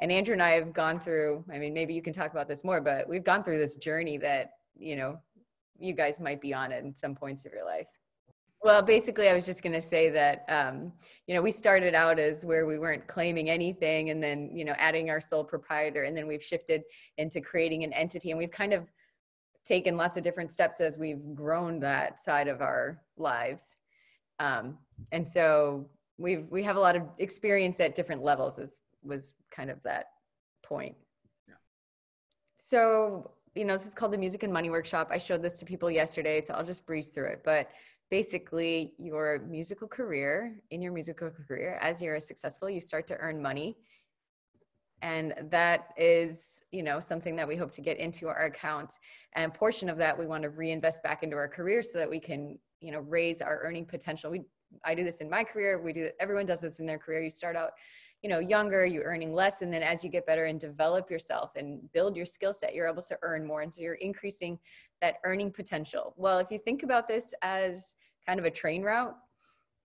And andrew and i have gone through i mean maybe you can talk about this more but we've gone through this journey that you know you guys might be on in some points of your life. Well basically i was just going to say that um, you know we started out as where we weren't claiming anything and then you know adding our sole proprietor and then we've shifted into creating an entity and we've kind of taken lots of different steps as we've grown that side of our lives. Um, and so we've we have a lot of experience at different levels is was kind of that point. Yeah. so you know this is called the music and money workshop. I showed this to people yesterday so i'll just breeze through it. But basically your musical career in your musical career as you're successful you start to earn money and that is you know something that we hope to get into our accounts and a portion of that we want to reinvest back into our career so that we can you know raise our earning potential we I do this in my career. We do, everyone does this in their career. You start out, you know, younger, you're earning less. And then as you get better and develop yourself and build your skill set, you're able to earn more. And so you're increasing that earning potential. Well, if you think about this as kind of a train route,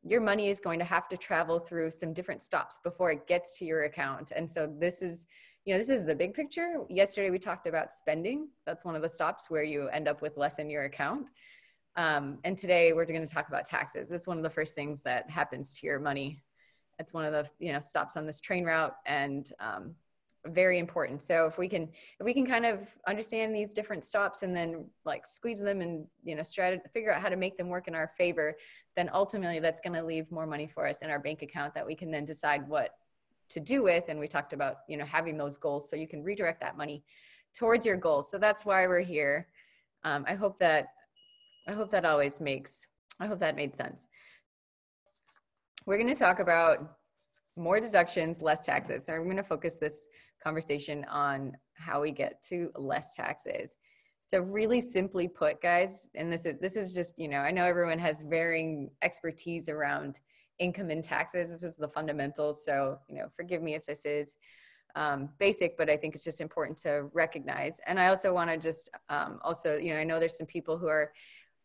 your money is going to have to travel through some different stops before it gets to your account. And so this is, you know, this is the big picture. Yesterday we talked about spending. That's one of the stops where you end up with less in your account. Um, and today we're going to talk about taxes. It's one of the first things that happens to your money. It's one of the you know stops on this train route, and um, very important. So if we can if we can kind of understand these different stops and then like squeeze them and you know strategy figure out how to make them work in our favor, then ultimately that's going to leave more money for us in our bank account that we can then decide what to do with. And we talked about you know having those goals so you can redirect that money towards your goals. So that's why we're here. Um, I hope that I hope that always makes I hope that made sense. We're going to talk about more deductions, less taxes. So I'm going to focus this conversation on how we get to less taxes. So really simply put, guys, and this is this is just, you know, I know everyone has varying expertise around income and taxes. This is the fundamentals. So, you know, forgive me if this is um, basic, but I think it's just important to recognize. And I also want to just um, also, you know, I know there's some people who are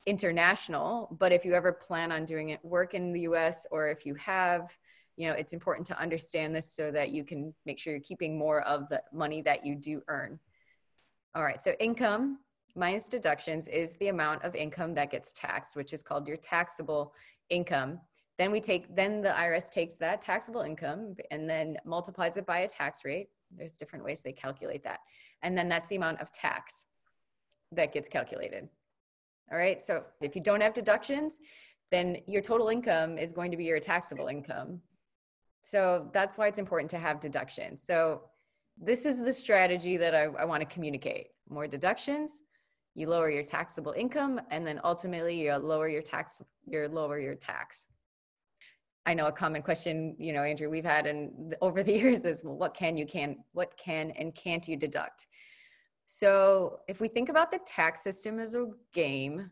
international, but if you ever plan on doing it work in the US or if you have, you know, it's important to understand this so that you can make sure you're keeping more of the money that you do earn. All right, so income minus deductions is the amount of income that gets taxed, which is called your taxable income. Then we take, then the IRS takes that taxable income and then multiplies it by a tax rate. There's different ways they calculate that. And then that's the amount of tax that gets calculated. All right, so if you don't have deductions, then your total income is going to be your taxable income. So that's why it's important to have deductions. So this is the strategy that I, I want to communicate. More deductions, you lower your taxable income, and then ultimately you lower your tax, you lower your tax. I know a common question, you know, Andrew, we've had and over the years is well, what can you can, what can and can't you deduct? So if we think about the tax system as a game,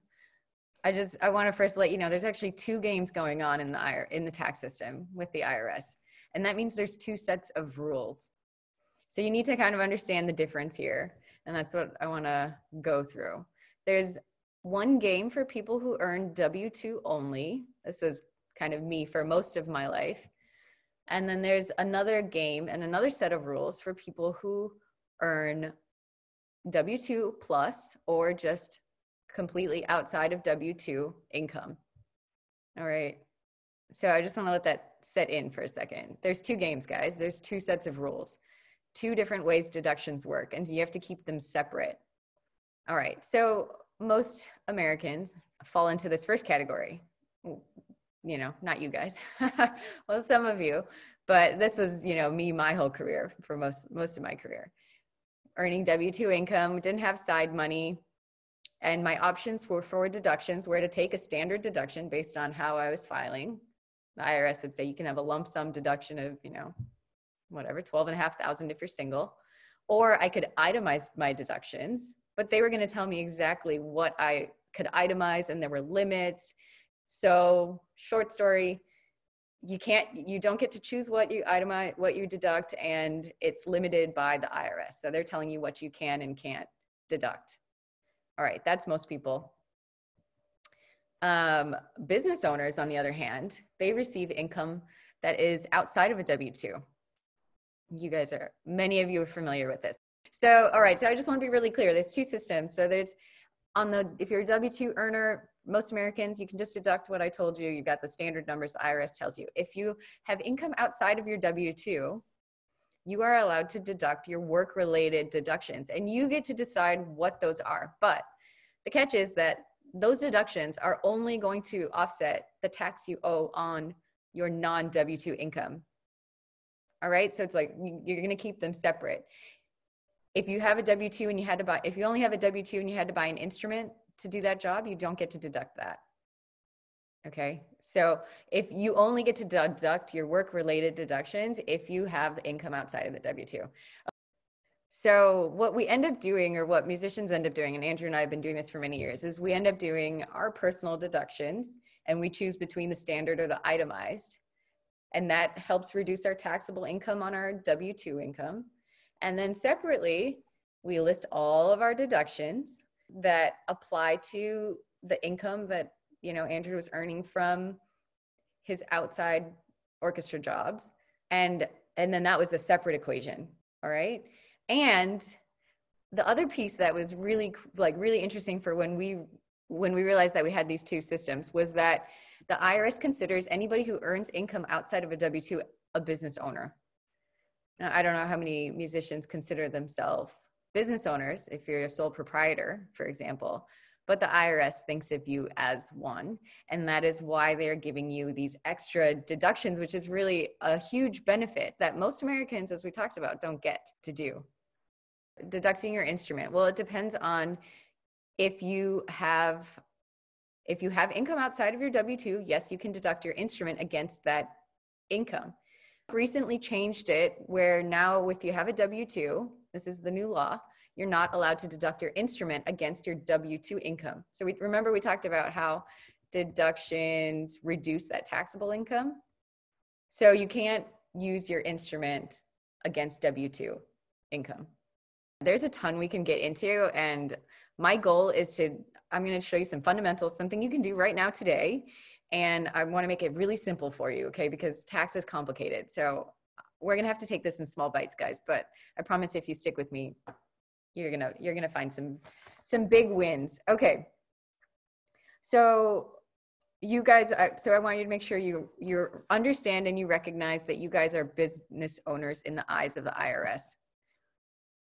I just I want to first let you know there's actually two games going on in the in the tax system with the IRS. And that means there's two sets of rules. So you need to kind of understand the difference here. And that's what I want to go through. There's one game for people who earn W 2 only. This was kind of me for most of my life. And then there's another game and another set of rules for people who earn W 2 plus or just completely outside of W 2 income. All right. So I just want to let that set in for a second. There's two games, guys. There's two sets of rules, two different ways deductions work, and you have to keep them separate. All right. So most Americans fall into this first category. You know, not you guys. well, some of you, but this was, you know, me my whole career for most most of my career. Earning W2 income, didn't have side money, and my options for for deductions were to take a standard deduction based on how I was filing the IRS would say you can have a lump sum deduction of, you know, whatever, 12 and a half thousand if you're single. Or I could itemize my deductions, but they were going to tell me exactly what I could itemize and there were limits. So short story, you can't you don't get to choose what you itemize what you deduct and it's limited by the IRS. So they're telling you what you can and can't deduct. All right, that's most people. Um, business owners, on the other hand, they receive income that is outside of a W 2. You guys are, many of you are familiar with this. So, all right, so I just want to be really clear there's two systems. So, there's on the, if you're a W 2 earner, most Americans, you can just deduct what I told you. You've got the standard numbers the IRS tells you. If you have income outside of your W 2, you are allowed to deduct your work related deductions and you get to decide what those are. But the catch is that those deductions are only going to offset the tax you owe on your non W 2 income. All right. So it's like you're going to keep them separate. If you have a W 2 and you had to buy, if you only have a W 2 and you had to buy an instrument to do that job, you don't get to deduct that. Okay. So if you only get to deduct your work related deductions if you have income outside of the W 2. So what we end up doing or what musicians end up doing, and Andrew and I have been doing this for many years, is we end up doing our personal deductions and we choose between the standard or the itemized. And that helps reduce our taxable income on our W-2 income. And then separately, we list all of our deductions that apply to the income that, you know, Andrew was earning from his outside orchestra jobs. And and then that was a separate equation. All right and the other piece that was really like really interesting for when we when we realized that we had these two systems was that the IRS considers anybody who earns income outside of a W2 a business owner. I don't know how many musicians consider themselves business owners, if you're a sole proprietor, for example, but the IRS thinks of you as one. And that is why they're giving you these extra deductions, which is really a huge benefit that most Americans, as we talked about, don't get to do. Deducting your instrument. Well, it depends on if you have if you have income outside of your W2, yes, you can deduct your instrument against that income. Recently changed it where now if you have a W2, this is the new law, you're not allowed to deduct your instrument against your W 2 income. So we remember we talked about how deductions reduce that taxable income. So you can't use your instrument against W 2 income. There's a ton we can get into, and my goal is to I'm going to show you some fundamentals, something you can do right now today. And I want to make it really simple for you, okay? Because tax is complicated. So we're going to have to take this in small bites, guys. But I promise if you stick with me, you're gonna you're gonna find some some big wins okay so you guys so i want you to make sure you you understand and you recognize that you guys are business owners in the eyes of the irs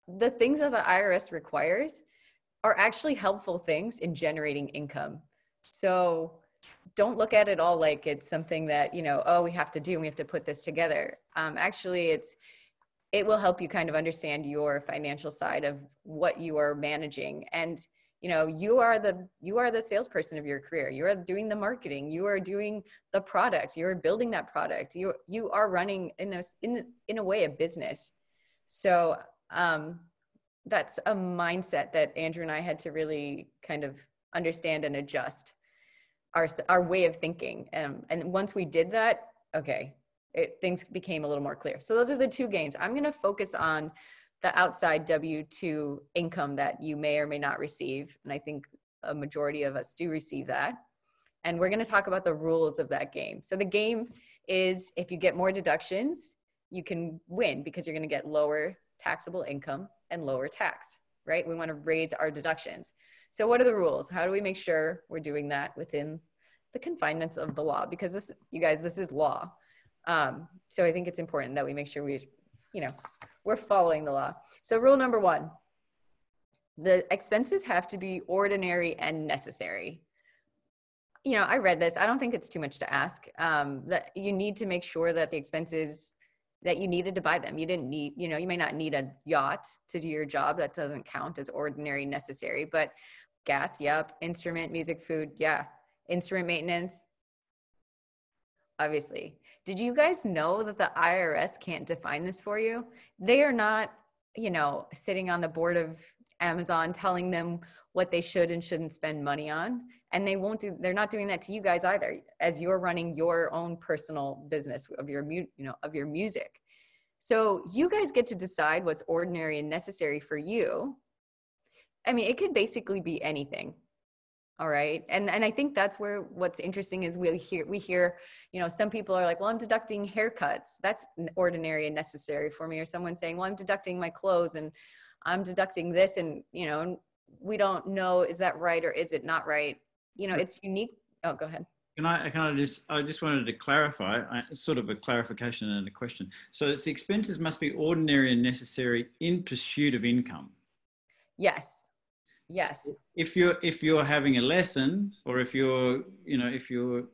the things that the irs requires are actually helpful things in generating income. So don't look at it all like it's something that you know oh we have to do and we have to put this together. Um, actually it's it will help you kind of understand your financial side of what you are managing. And you know you are the you are the salesperson of your career. You are doing the marketing. You are doing the product. You're building that product. You you are running in a in, in a way a business. So um that's a mindset that andrew and i had to really kind of understand and adjust our our way of thinking um, and once we did that okay it, things became a little more clear. So those are the two gains. I'm going to focus on the outside W2 income that you may or may not receive. And I think a majority of us do receive that. And we're going to talk about the rules of that game. So the game is if you get more deductions, you can win because you're going to get lower taxable income and lower tax, right? We want to raise our deductions. So what are the rules? How do we make sure we're doing that within the confinements of the law? Because this, you guys, this is law. Um, so I think it's important that we make sure we, you know, we're following the law. So rule number one, the expenses have to be ordinary and necessary. You know, I read this. I don't think it's too much to ask. Um, that you need to make sure that the expenses that you needed to buy them. You didn't need, you know, you may not need a yacht to do your job. That doesn't count as ordinary necessary. But gas, yep. Instrument, music, food, yeah. Instrument maintenance, obviously. Did you guys know that the IRS can't define this for you? They are not, you know, sitting on the board of Amazon telling them what they should and shouldn't spend money on. And they won't do, they're not doing that to you guys either as you're running your own personal business of your, you know, of your music. So you guys get to decide what's ordinary and necessary for you. I mean, it could basically be anything all right and and i think that's where what's interesting is we hear we hear you know some people are like well i'm deducting haircuts that's ordinary and necessary for me or someone saying well i'm deducting my clothes and i'm deducting this and you know we don't know is that right or is it not right you know it's unique oh go ahead can I, can I just, I just wanted to clarify, sort of a clarification and a question. So it's the expenses must be ordinary and necessary in pursuit of income. Yes. Yes. If you're if you're having a lesson or if you're you know if you're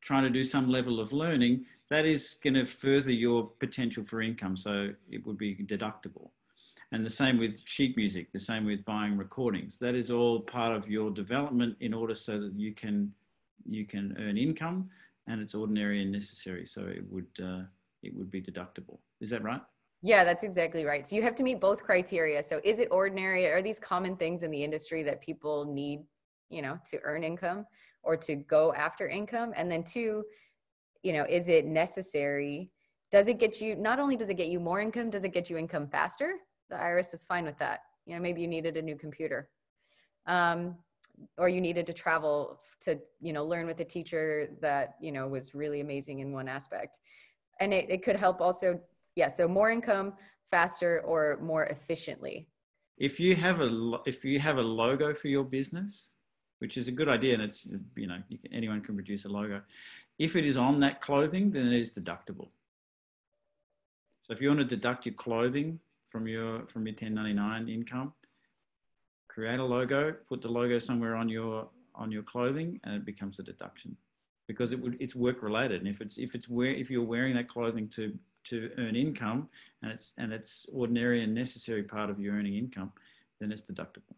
trying to do some level of learning, that is going to further your potential for income. So it would be deductible. And the same with sheet music, the same with buying recordings. That is all part of your development in order so that you can you can earn income and it's ordinary and necessary. So it would uh, it would be deductible. Is that right? Yeah, that's exactly right. So you have to meet both criteria. So is it ordinary? Are these common things in the industry that people need, you know, to earn income or to go after income? And then two, you know, is it necessary? Does it get you not only does it get you more income, does it get you income faster? The IRS is fine with that. You know, maybe you needed a new computer. Um, or you needed to travel to, you know, learn with a teacher that, you know, was really amazing in one aspect. And it, it could help also yeah so more income faster or more efficiently if you have a if you have a logo for your business which is a good idea and it's you know you can, anyone can produce a logo if it is on that clothing then it is deductible So if you want to deduct your clothing from your from your 1099 income, create a logo, put the logo somewhere on your on your clothing, and it becomes a deduction because it would it's work related. And if it's if it's wear if you're wearing that clothing to to earn income and it's and it's ordinary and necessary part of your earning income, then it's deductible.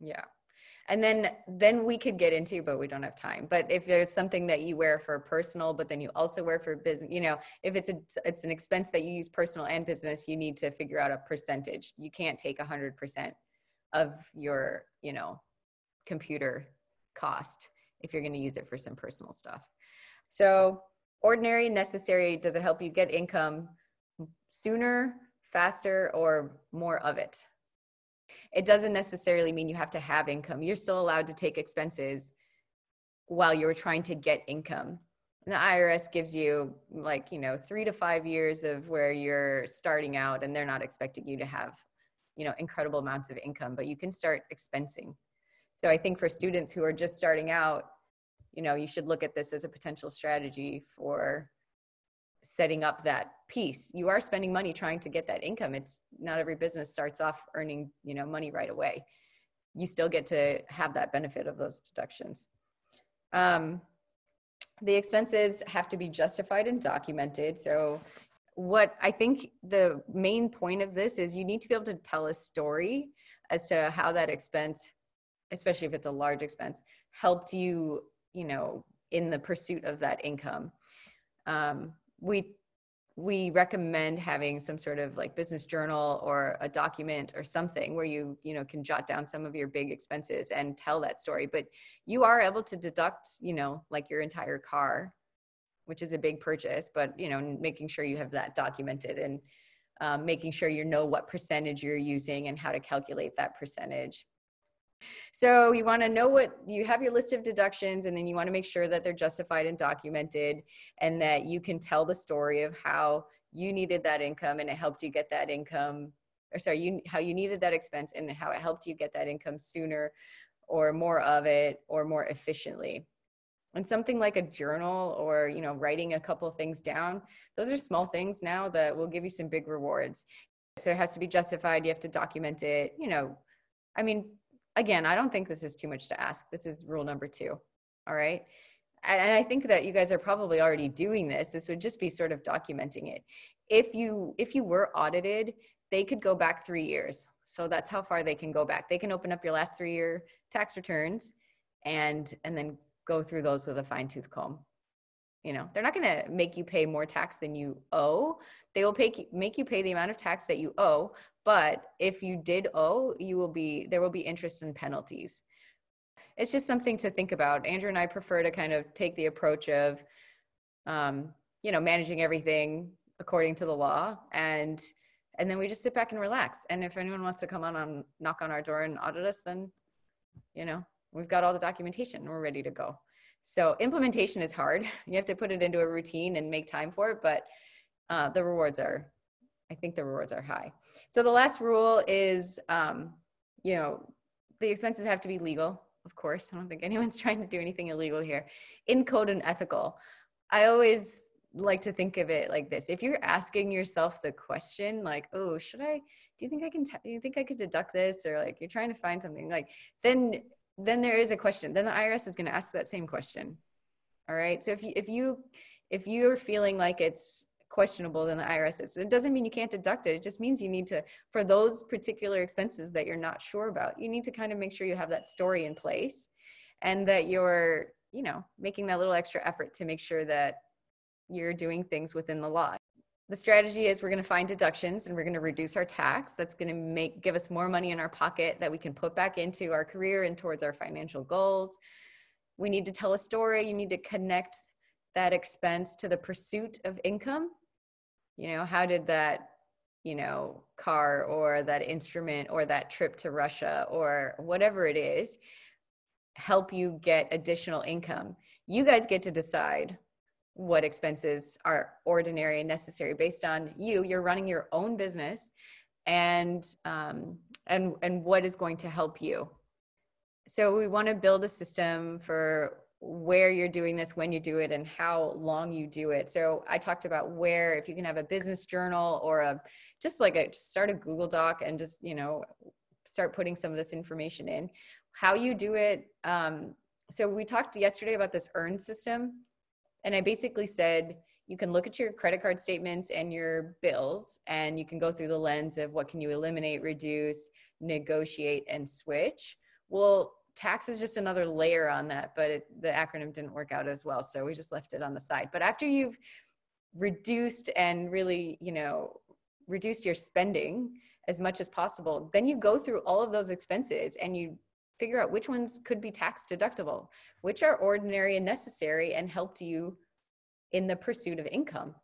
Yeah. And then then we could get into, but we don't have time. But if there's something that you wear for personal, but then you also wear for business, you know, if it's a it's an expense that you use personal and business, you need to figure out a percentage. You can't take a hundred percent of your, you know, computer cost if you're going to use it for some personal stuff. So ordinary, necessary, does it help you get income sooner, faster, or more of it? It doesn't necessarily mean you have to have income. You're still allowed to take expenses while you're trying to get income. And the IRS gives you like, you know, three to five years of where you're starting out and they're not expecting you to have, you know, incredible amounts of income, but you can start expensing. So I think for students who are just starting out, you know, you should look at this as a potential strategy for setting up that piece. You are spending money trying to get that income. It's not every business starts off earning you know money right away. You still get to have that benefit of those deductions. Um, the expenses have to be justified and documented. So what i think the main point of this is you need to be able to tell a story as to how that expense especially if it's a large expense helped you you know in the pursuit of that income. Um, we we recommend having some sort of like business journal or a document or something where you you know can jot down some of your big expenses and tell that story. But you are able to deduct you know like your entire car which is a big purchase but you know making sure you have that documented and um, making sure you know what percentage you're using and how to calculate that percentage so you want to know what you have your list of deductions, and then you want to make sure that they're justified and documented, and that you can tell the story of how you needed that income and it helped you get that income, or sorry, you how you needed that expense and how it helped you get that income sooner, or more of it, or more efficiently. And something like a journal or you know writing a couple things down, those are small things now that will give you some big rewards. So it has to be justified. You have to document it. You know, I mean, again, I don't think this is too much to ask. This is rule number two. All right. And I think that you guys are probably already doing this. This would just be sort of documenting it. If you if you were audited, they could go back three years. So that's how far they can go back. They can open up your last three year tax returns and and then go through those with a fine tooth comb. You know, they're not going to make you pay more tax than you owe. They will pay, make you pay the amount of tax that you owe, but if you did owe, you will be there will be interest and penalties. It's just something to think about. Andrew and I prefer to kind of take the approach of, um, you know, managing everything according to the law, and and then we just sit back and relax. And if anyone wants to come on and knock on our door and audit us, then, you know, we've got all the documentation and we're ready to go. So implementation is hard. You have to put it into a routine and make time for it, but uh, the rewards are I think the rewards are high. So the last rule is, um, you know, the expenses have to be legal, of course. I don't think anyone's trying to do anything illegal here. In code and ethical. I always like to think of it like this. If you're asking yourself the question, like, oh, should I, do you think I can, t- do you think I could deduct this? Or like, you're trying to find something like, then, then there is a question. Then the IRS is going to ask that same question. All right. So if you, if you, if you're feeling like it's questionable than the IRS is. It doesn't mean you can't deduct it. It just means you need to, for those particular expenses that you're not sure about, you need to kind of make sure you have that story in place and that you're, you know, making that little extra effort to make sure that you're doing things within the law. The strategy is we're going to find deductions and we're going to reduce our tax. That's going to make give us more money in our pocket that we can put back into our career and towards our financial goals. We need to tell a story. You need to connect that expense to the pursuit of income you know how did that you know car or that instrument or that trip to russia or whatever it is help you get additional income? You guys get to decide what expenses are ordinary and necessary based on you. You're running your own business and um, and and what is going to help you. So we want to build a system for where you're doing this, when you do it, and how long you do it. So I talked about where, if you can have a business journal or a just like a start a Google Doc and just you know start putting some of this information in, how you do it. Um, so we talked yesterday about this earn system, and I basically said you can look at your credit card statements and your bills, and you can go through the lens of what can you eliminate, reduce, negotiate, and switch. Well, tax is just another layer on that, but it, the acronym didn't work out as well. So we just left it on the side. But after you've reduced and really, you know, reduced your spending as much as possible, then you go through all of those expenses and you figure out which ones could be tax deductible, which are ordinary and necessary and helped you in the pursuit of income.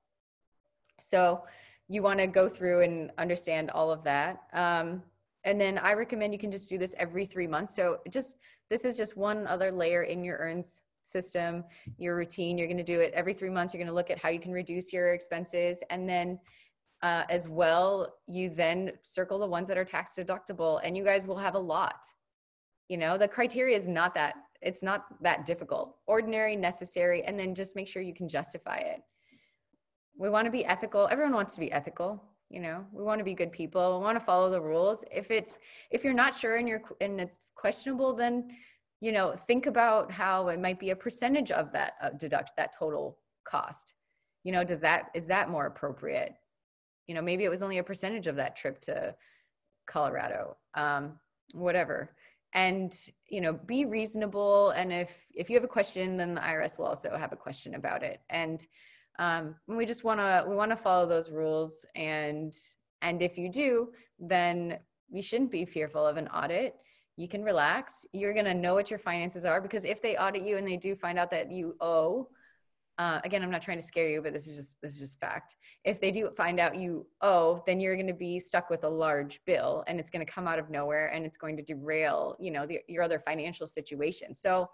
So you want to go through and understand all of that. Um, and then I recommend you can just do this every three months. So just, this is just one other layer in your earns system, your routine. You're going to do it every three months. You're going to look at how you can reduce your expenses. And then uh, as well, you then circle the ones that are tax deductible and you guys will have a lot. You know, the criteria is not that, it's not that difficult. Ordinary, necessary, and then just make sure you can justify it. We want to be ethical. Everyone wants to be ethical you know we want to be good people we want to follow the rules. If it's if you're not sure and you're and it's questionable then you know think about how it might be a percentage of that uh, deduct that total cost. You know does that is that more appropriate? You know maybe it was only a percentage of that trip to colorado um whatever. And you know be reasonable and if if you have a question then the irs will also have a question about it. And um, we just want to we want to follow those rules. And and if you do then you shouldn't be fearful of an audit. You can relax. You're going to know what your finances are because if they audit you and they do find out that you owe uh, again i'm not trying to scare you but this is just this is just fact. If they do find out you owe then you're going to be stuck with a large bill and it's going to come out of nowhere and it's going to derail you know the, your other financial situation. So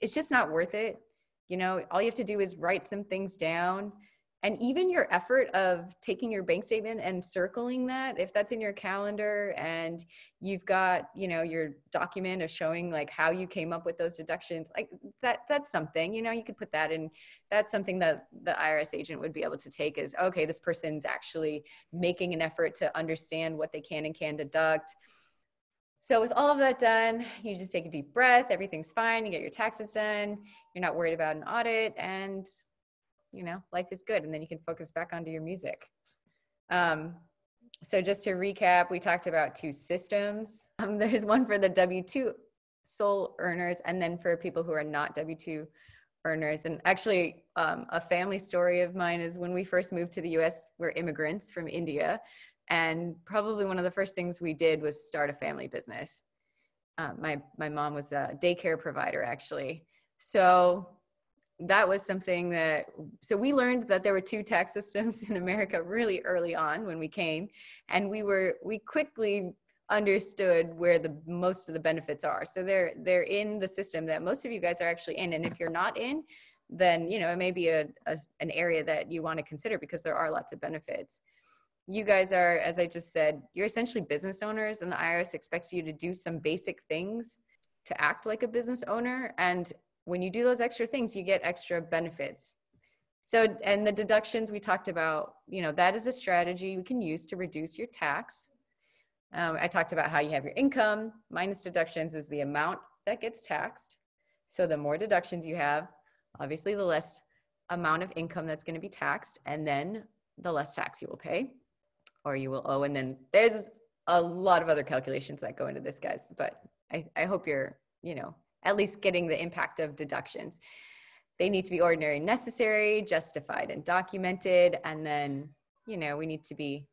it's just not worth it you know, all you have to do is write some things down. And even your effort of taking your bank statement and circling that, if that's in your calendar and you've got, you know, your document of showing like how you came up with those deductions, like that, that's something, you know, you could put that in. That's something that the IRS agent would be able to take is, okay, this person's actually making an effort to understand what they can and can deduct so with all of that done, you just take a deep breath, everything's fine, you get your taxes done, you're not worried about an audit, and you know, life is good. And then you can focus back onto your music. Um, so just to recap, we talked about two systems. Um, there's one for the W-2 sole earners, and then for people who are not W-2 earners. And actually, um, a family story of mine is when we first moved to the US, we're immigrants from India. And probably one of the first things we did was start a family business. Uh, my, my mom was a daycare provider, actually. So that was something that, so we learned that there were two tax systems in America really early on when we came. And we were, we quickly understood where the most of the benefits are. So they're, they're in the system that most of you guys are actually in. And if you're not in, then, you know, it may be a, a an area that you want to consider because there are lots of benefits you guys are, as I just said, you're essentially business owners, and the IRS expects you to do some basic things to act like a business owner. And when you do those extra things, you get extra benefits. So, and the deductions we talked about, you know, that is a strategy you can use to reduce your tax. Um, I talked about how you have your income minus deductions is the amount that gets taxed. So, the more deductions you have, obviously, the less amount of income that's going to be taxed, and then the less tax you will pay or you will owe. And then there's a lot of other calculations that go into this, guys. But I, I hope you're, you know, at least getting the impact of deductions. They need to be ordinary necessary, justified and documented. And then, you know, we need to be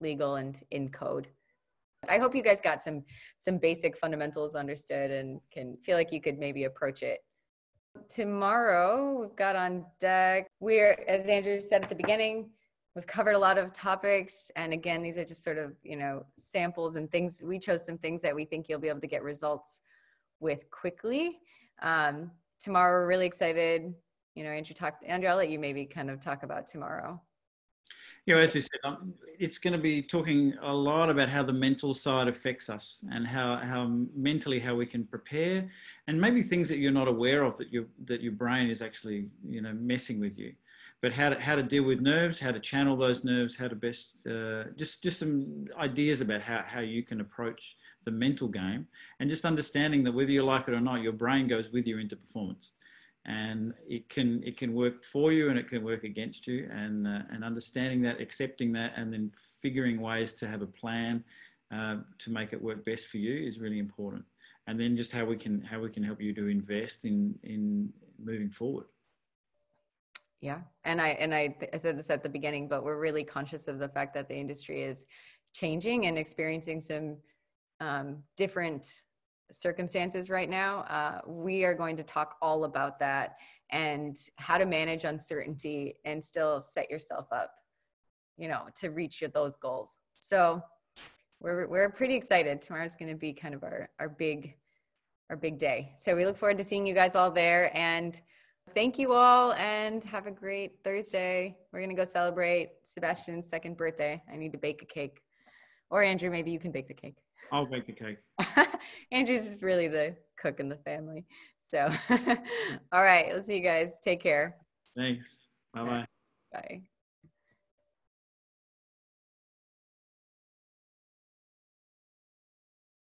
legal and in code. I hope you guys got some some basic fundamentals understood and can feel like you could maybe approach it. Tomorrow we've got on deck. We're, as Andrew said at the beginning, we've covered a lot of topics and again these are just sort of you know samples and things we chose some things that we think you'll be able to get results with quickly. Um, tomorrow we're really excited. You know andrew talked andrew i'll let you maybe kind of talk about tomorrow. Yeah, as you said, um, it's going to be talking a lot about how the mental side affects us and how, how mentally how we can prepare, and maybe things that you're not aware of that your that your brain is actually you know messing with you, but how to how to deal with nerves, how to channel those nerves, how to best uh, just just some ideas about how how you can approach the mental game, and just understanding that whether you like it or not, your brain goes with you into performance. And it can it can work for you and it can work against you. And uh, and understanding that accepting that and then figuring ways to have a plan uh, to make it work best for you is really important. And then just how we can how we can help you to invest in in moving forward yeah and i and i, I said this at the beginning but we're really conscious of the fact that the industry is changing and experiencing some um, different circumstances right now. Uh, we are going to talk all about that and how to manage uncertainty and still set yourself up, you know, to reach your, those goals. So we're, we're pretty excited. Tomorrow's going to be kind of our, our big, our big day. So we look forward to seeing you guys all there and thank you all and have a great Thursday. We're going to go celebrate Sebastian's second birthday. I need to bake a cake. Or Andrew, maybe you can bake the cake. I'll bake the cake. Andrew's really the cook in the family. So, all right, we'll see you guys. Take care. Thanks. Bye-bye. Bye.